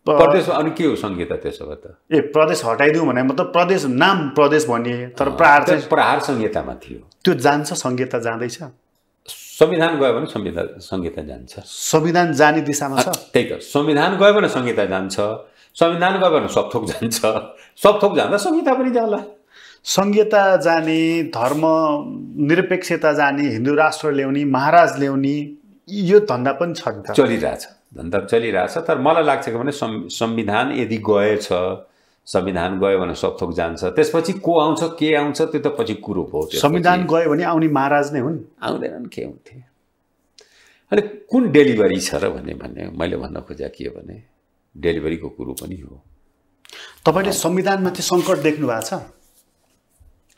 D: प-
E: प्रदेशमा अनि के हो संहिता त्यसो भए त?
D: ए प्रदेश हटाइदिउँ भने मतलब प्रदेश नाम प्रदेश भनिए तर प्रहार चाहिँ
E: प्रहार संहितामाथि हो।
D: त्यो जान्छ संहिता जाँदैछ?
E: संविधान गयो भने संविधान संहिता जान्छ।
D: संविधान जाने दिशामा छ?
E: त्यही त। संविधान गयो भने संहिता जान्छ। संविधान गयो भने सबथोक जान्छ। सबथोक जाँदा संहिता पनि जाला।
D: संहिता जाने धर्म निरपेक्षता जाने हिन्दू राष्ट्र ल्याउने महाराज ल्याउने यो धन्दा पनि छ
E: चलिरहेछ। धन्दा चलिरहेछ तर मलाई लाग्छ कि भने संविधान यदि गएछ संविधान गयो भने सबथोक जान्छ त्यसपछि को आउँछ के आउँछ त्यो त पछि कुरो भयो।
D: संविधान गयो भने आउने महाराज नै हुन्।
E: आउँदैनन् के हुन्थे? अनि कुन डेलिभरी छ र भन्ने भन्ने मैले भन्न खोजेँ के भने डेलिभरीको कुरो पनि हो।
D: तपाईँले संविधानमाथि सङ्कट देख्नु भएको छ?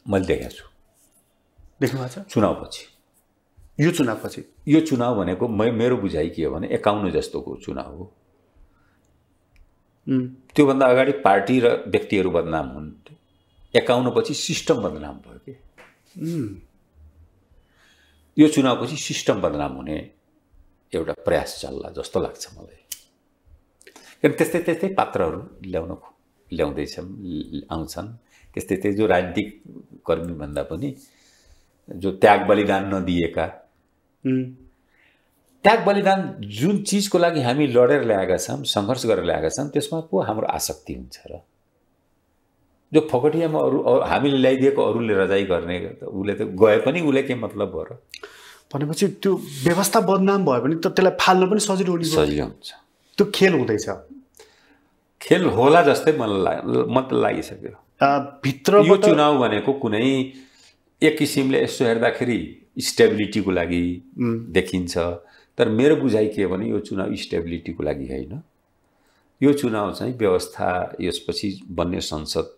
E: मैले देखाएको छु।
D: देख्नु भएको छ?
E: चुनावपछि।
D: यो चुनावपछि?
E: यो चुनाव भनेको मै मेरो बुझाइ के हो भने एकाउन्न जस्तोको चुनाव हो। त्योभन्दा अगाडि पार्टी र व्यक्तिहरू बदनाम हुन्। एकाउन्न पछि सिस्टम बदनाम भयो कि? यो चुनावपछि सिस्टम बदनाम हुने एउटा प्रयास चल्ला जस्तो लाग्छ मलाई। किन त्यस्तै त्यस्तै पात्रहरू ल्याउन ल्याउँदैछन् आउँछन्। त्यस्तै त्यस्तै जो राजनीतिक कर्मीभन्दा पनि जो त्याग बलिदान नदिएका। त्याग बलिदान जुन चिजको लागि हामी लडेर ल्याएका छौँ सङ्घर्ष गरेर ल्याएका छौँ त्यसमा पो हाम्रो आसक्ति हुन्छ र। जो फकटियामा अरू हामीले ल्याइदिएको अरूले रजाइ गर्ने त उसले त गए पनि उसले के मतलब भयो र?
D: भनेपछि त्यो व्यवस्था बदनाम भयो भने त त्यसलाई फाल्न पनि सजिलो।
E: सजिलो हुन्छ।
D: त्यो खेल हुँदैछ।
E: खेल होला जस्तै मलाई लाग मन त लागिसक्यो।
D: अ,
E: यो चुनाव भनेको कुनै एक किसिमले यसो हेर्दाखेरि स्टेबिलिटीको लागि देखिन्छ तर मेरो बुझाइ के हो भने यो चुनाव स्टेबिलिटीको लागि होइन यो चुनाव चाहिँ व्यवस्था यसपछि बन्ने संसद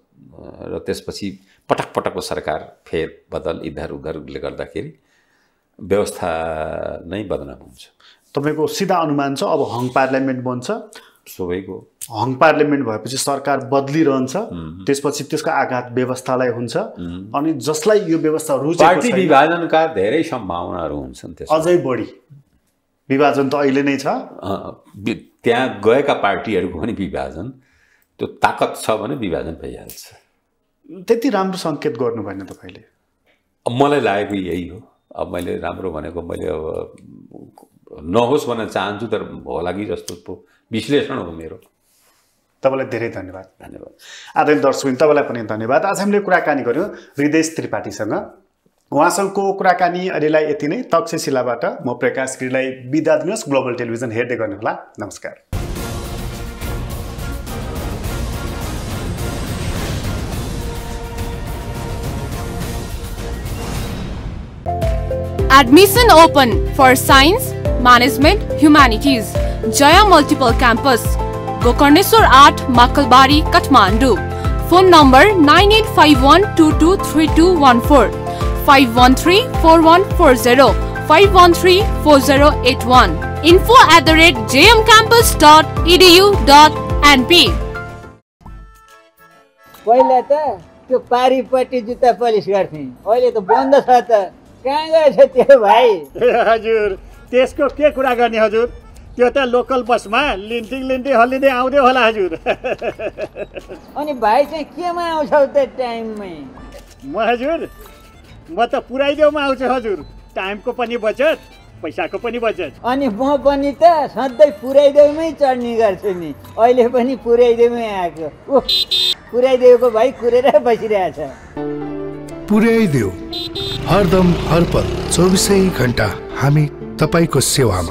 E: र त्यसपछि पटक पटकको सरकार फेर बदल इधर उधरले गर्दाखेरि व्यवस्था नै बदनाम हुन्छ
D: तपाईँको सिधा अनुमान छ अब हङ पार्लियामेन्ट बन्छ
E: सबैको।
D: हङ पार्लियामेन्ट भएपछि सरकार बदलिरहन्छ त्यसपछि त्यसको आघात व्यवस्थालाई हुन्छ। अनि जसलाई यो व्यवस्था रुचेको
E: पार्टी विभाजनका धेरै सम्भावनाहरू हुन्छन्
D: अझै बढी। विभाजन त अहिले नै छ।
E: त्यहाँ गएका पार्टीहरूको पनि विभाजन त्यो ताकत छ भने विभाजन भइहाल्छ।
D: त्यति राम्रो सङ्केत गर्नु भएन तपाईँले।
E: मलाई लागेको यही हो। अब मैले राम्रो भनेको मैले अब नहोस् भन्न चाहन्छु तर होला कि जस्तो पो विश्लेषण हो मेरो।
D: तपाईँलाई धेरै धन्यवाद।
E: धन्यवाद।
D: आदरणीय दर्शक तपाईँलाई पनि धन्यवाद। आज हामीले कुराकानी गऱ्यौँ हृदय त्रिपाठीसँग। उहाँसँगको कुराकानी अहिलेलाई यति नै। तक्षशिलाबाट म प्रकाश गिरीलाई बिदा दिनुहोस्। ग्लोबल टेलिभिजन हेर्दै गर्नुहोला। नमस्कार।
B: Admission open for Science, management humanities Jaya multiple campus Gokarneshwar आठ Makalbari Kathmandu phone number nine eight five one two two info at the rate JM campus dot EDU dot NP
F: पहिला त? त्यो पारिपट्टि जुत्ता पोलिस गर्थे। अहिले त बन्द छ त। कहाँ गएछ त्यो भाइ?
G: हजुर। त्यसको के कुरा गर्ने हजुर? त्यो त लोकल बसमा लिन्टिङ लिन्टिङ हल्लिँदै आउँदै होला हजुर। <laughs>
F: अनि भाइ चाहिँ केमा आउँछौ त टाइममै?
G: म हजुर म त पुऱ्याइदेऊमा आउँछु हजुर। टाइमको पनि बचत पैसाको पनि बचत।
F: अनि म पनि त सधैँ पुऱ्याइदेऊमै चढ्ने गर्छु नि। अहिले पनि पुऱ्याइदेऊमै आएको। उफ पुऱ्याइदेऊको भाइ कुरेर बसिरहेछ।
C: पुर्याइदेऊ हरदम हरपल चौबिसै घन्टा हामी तपाईँको सेवामा।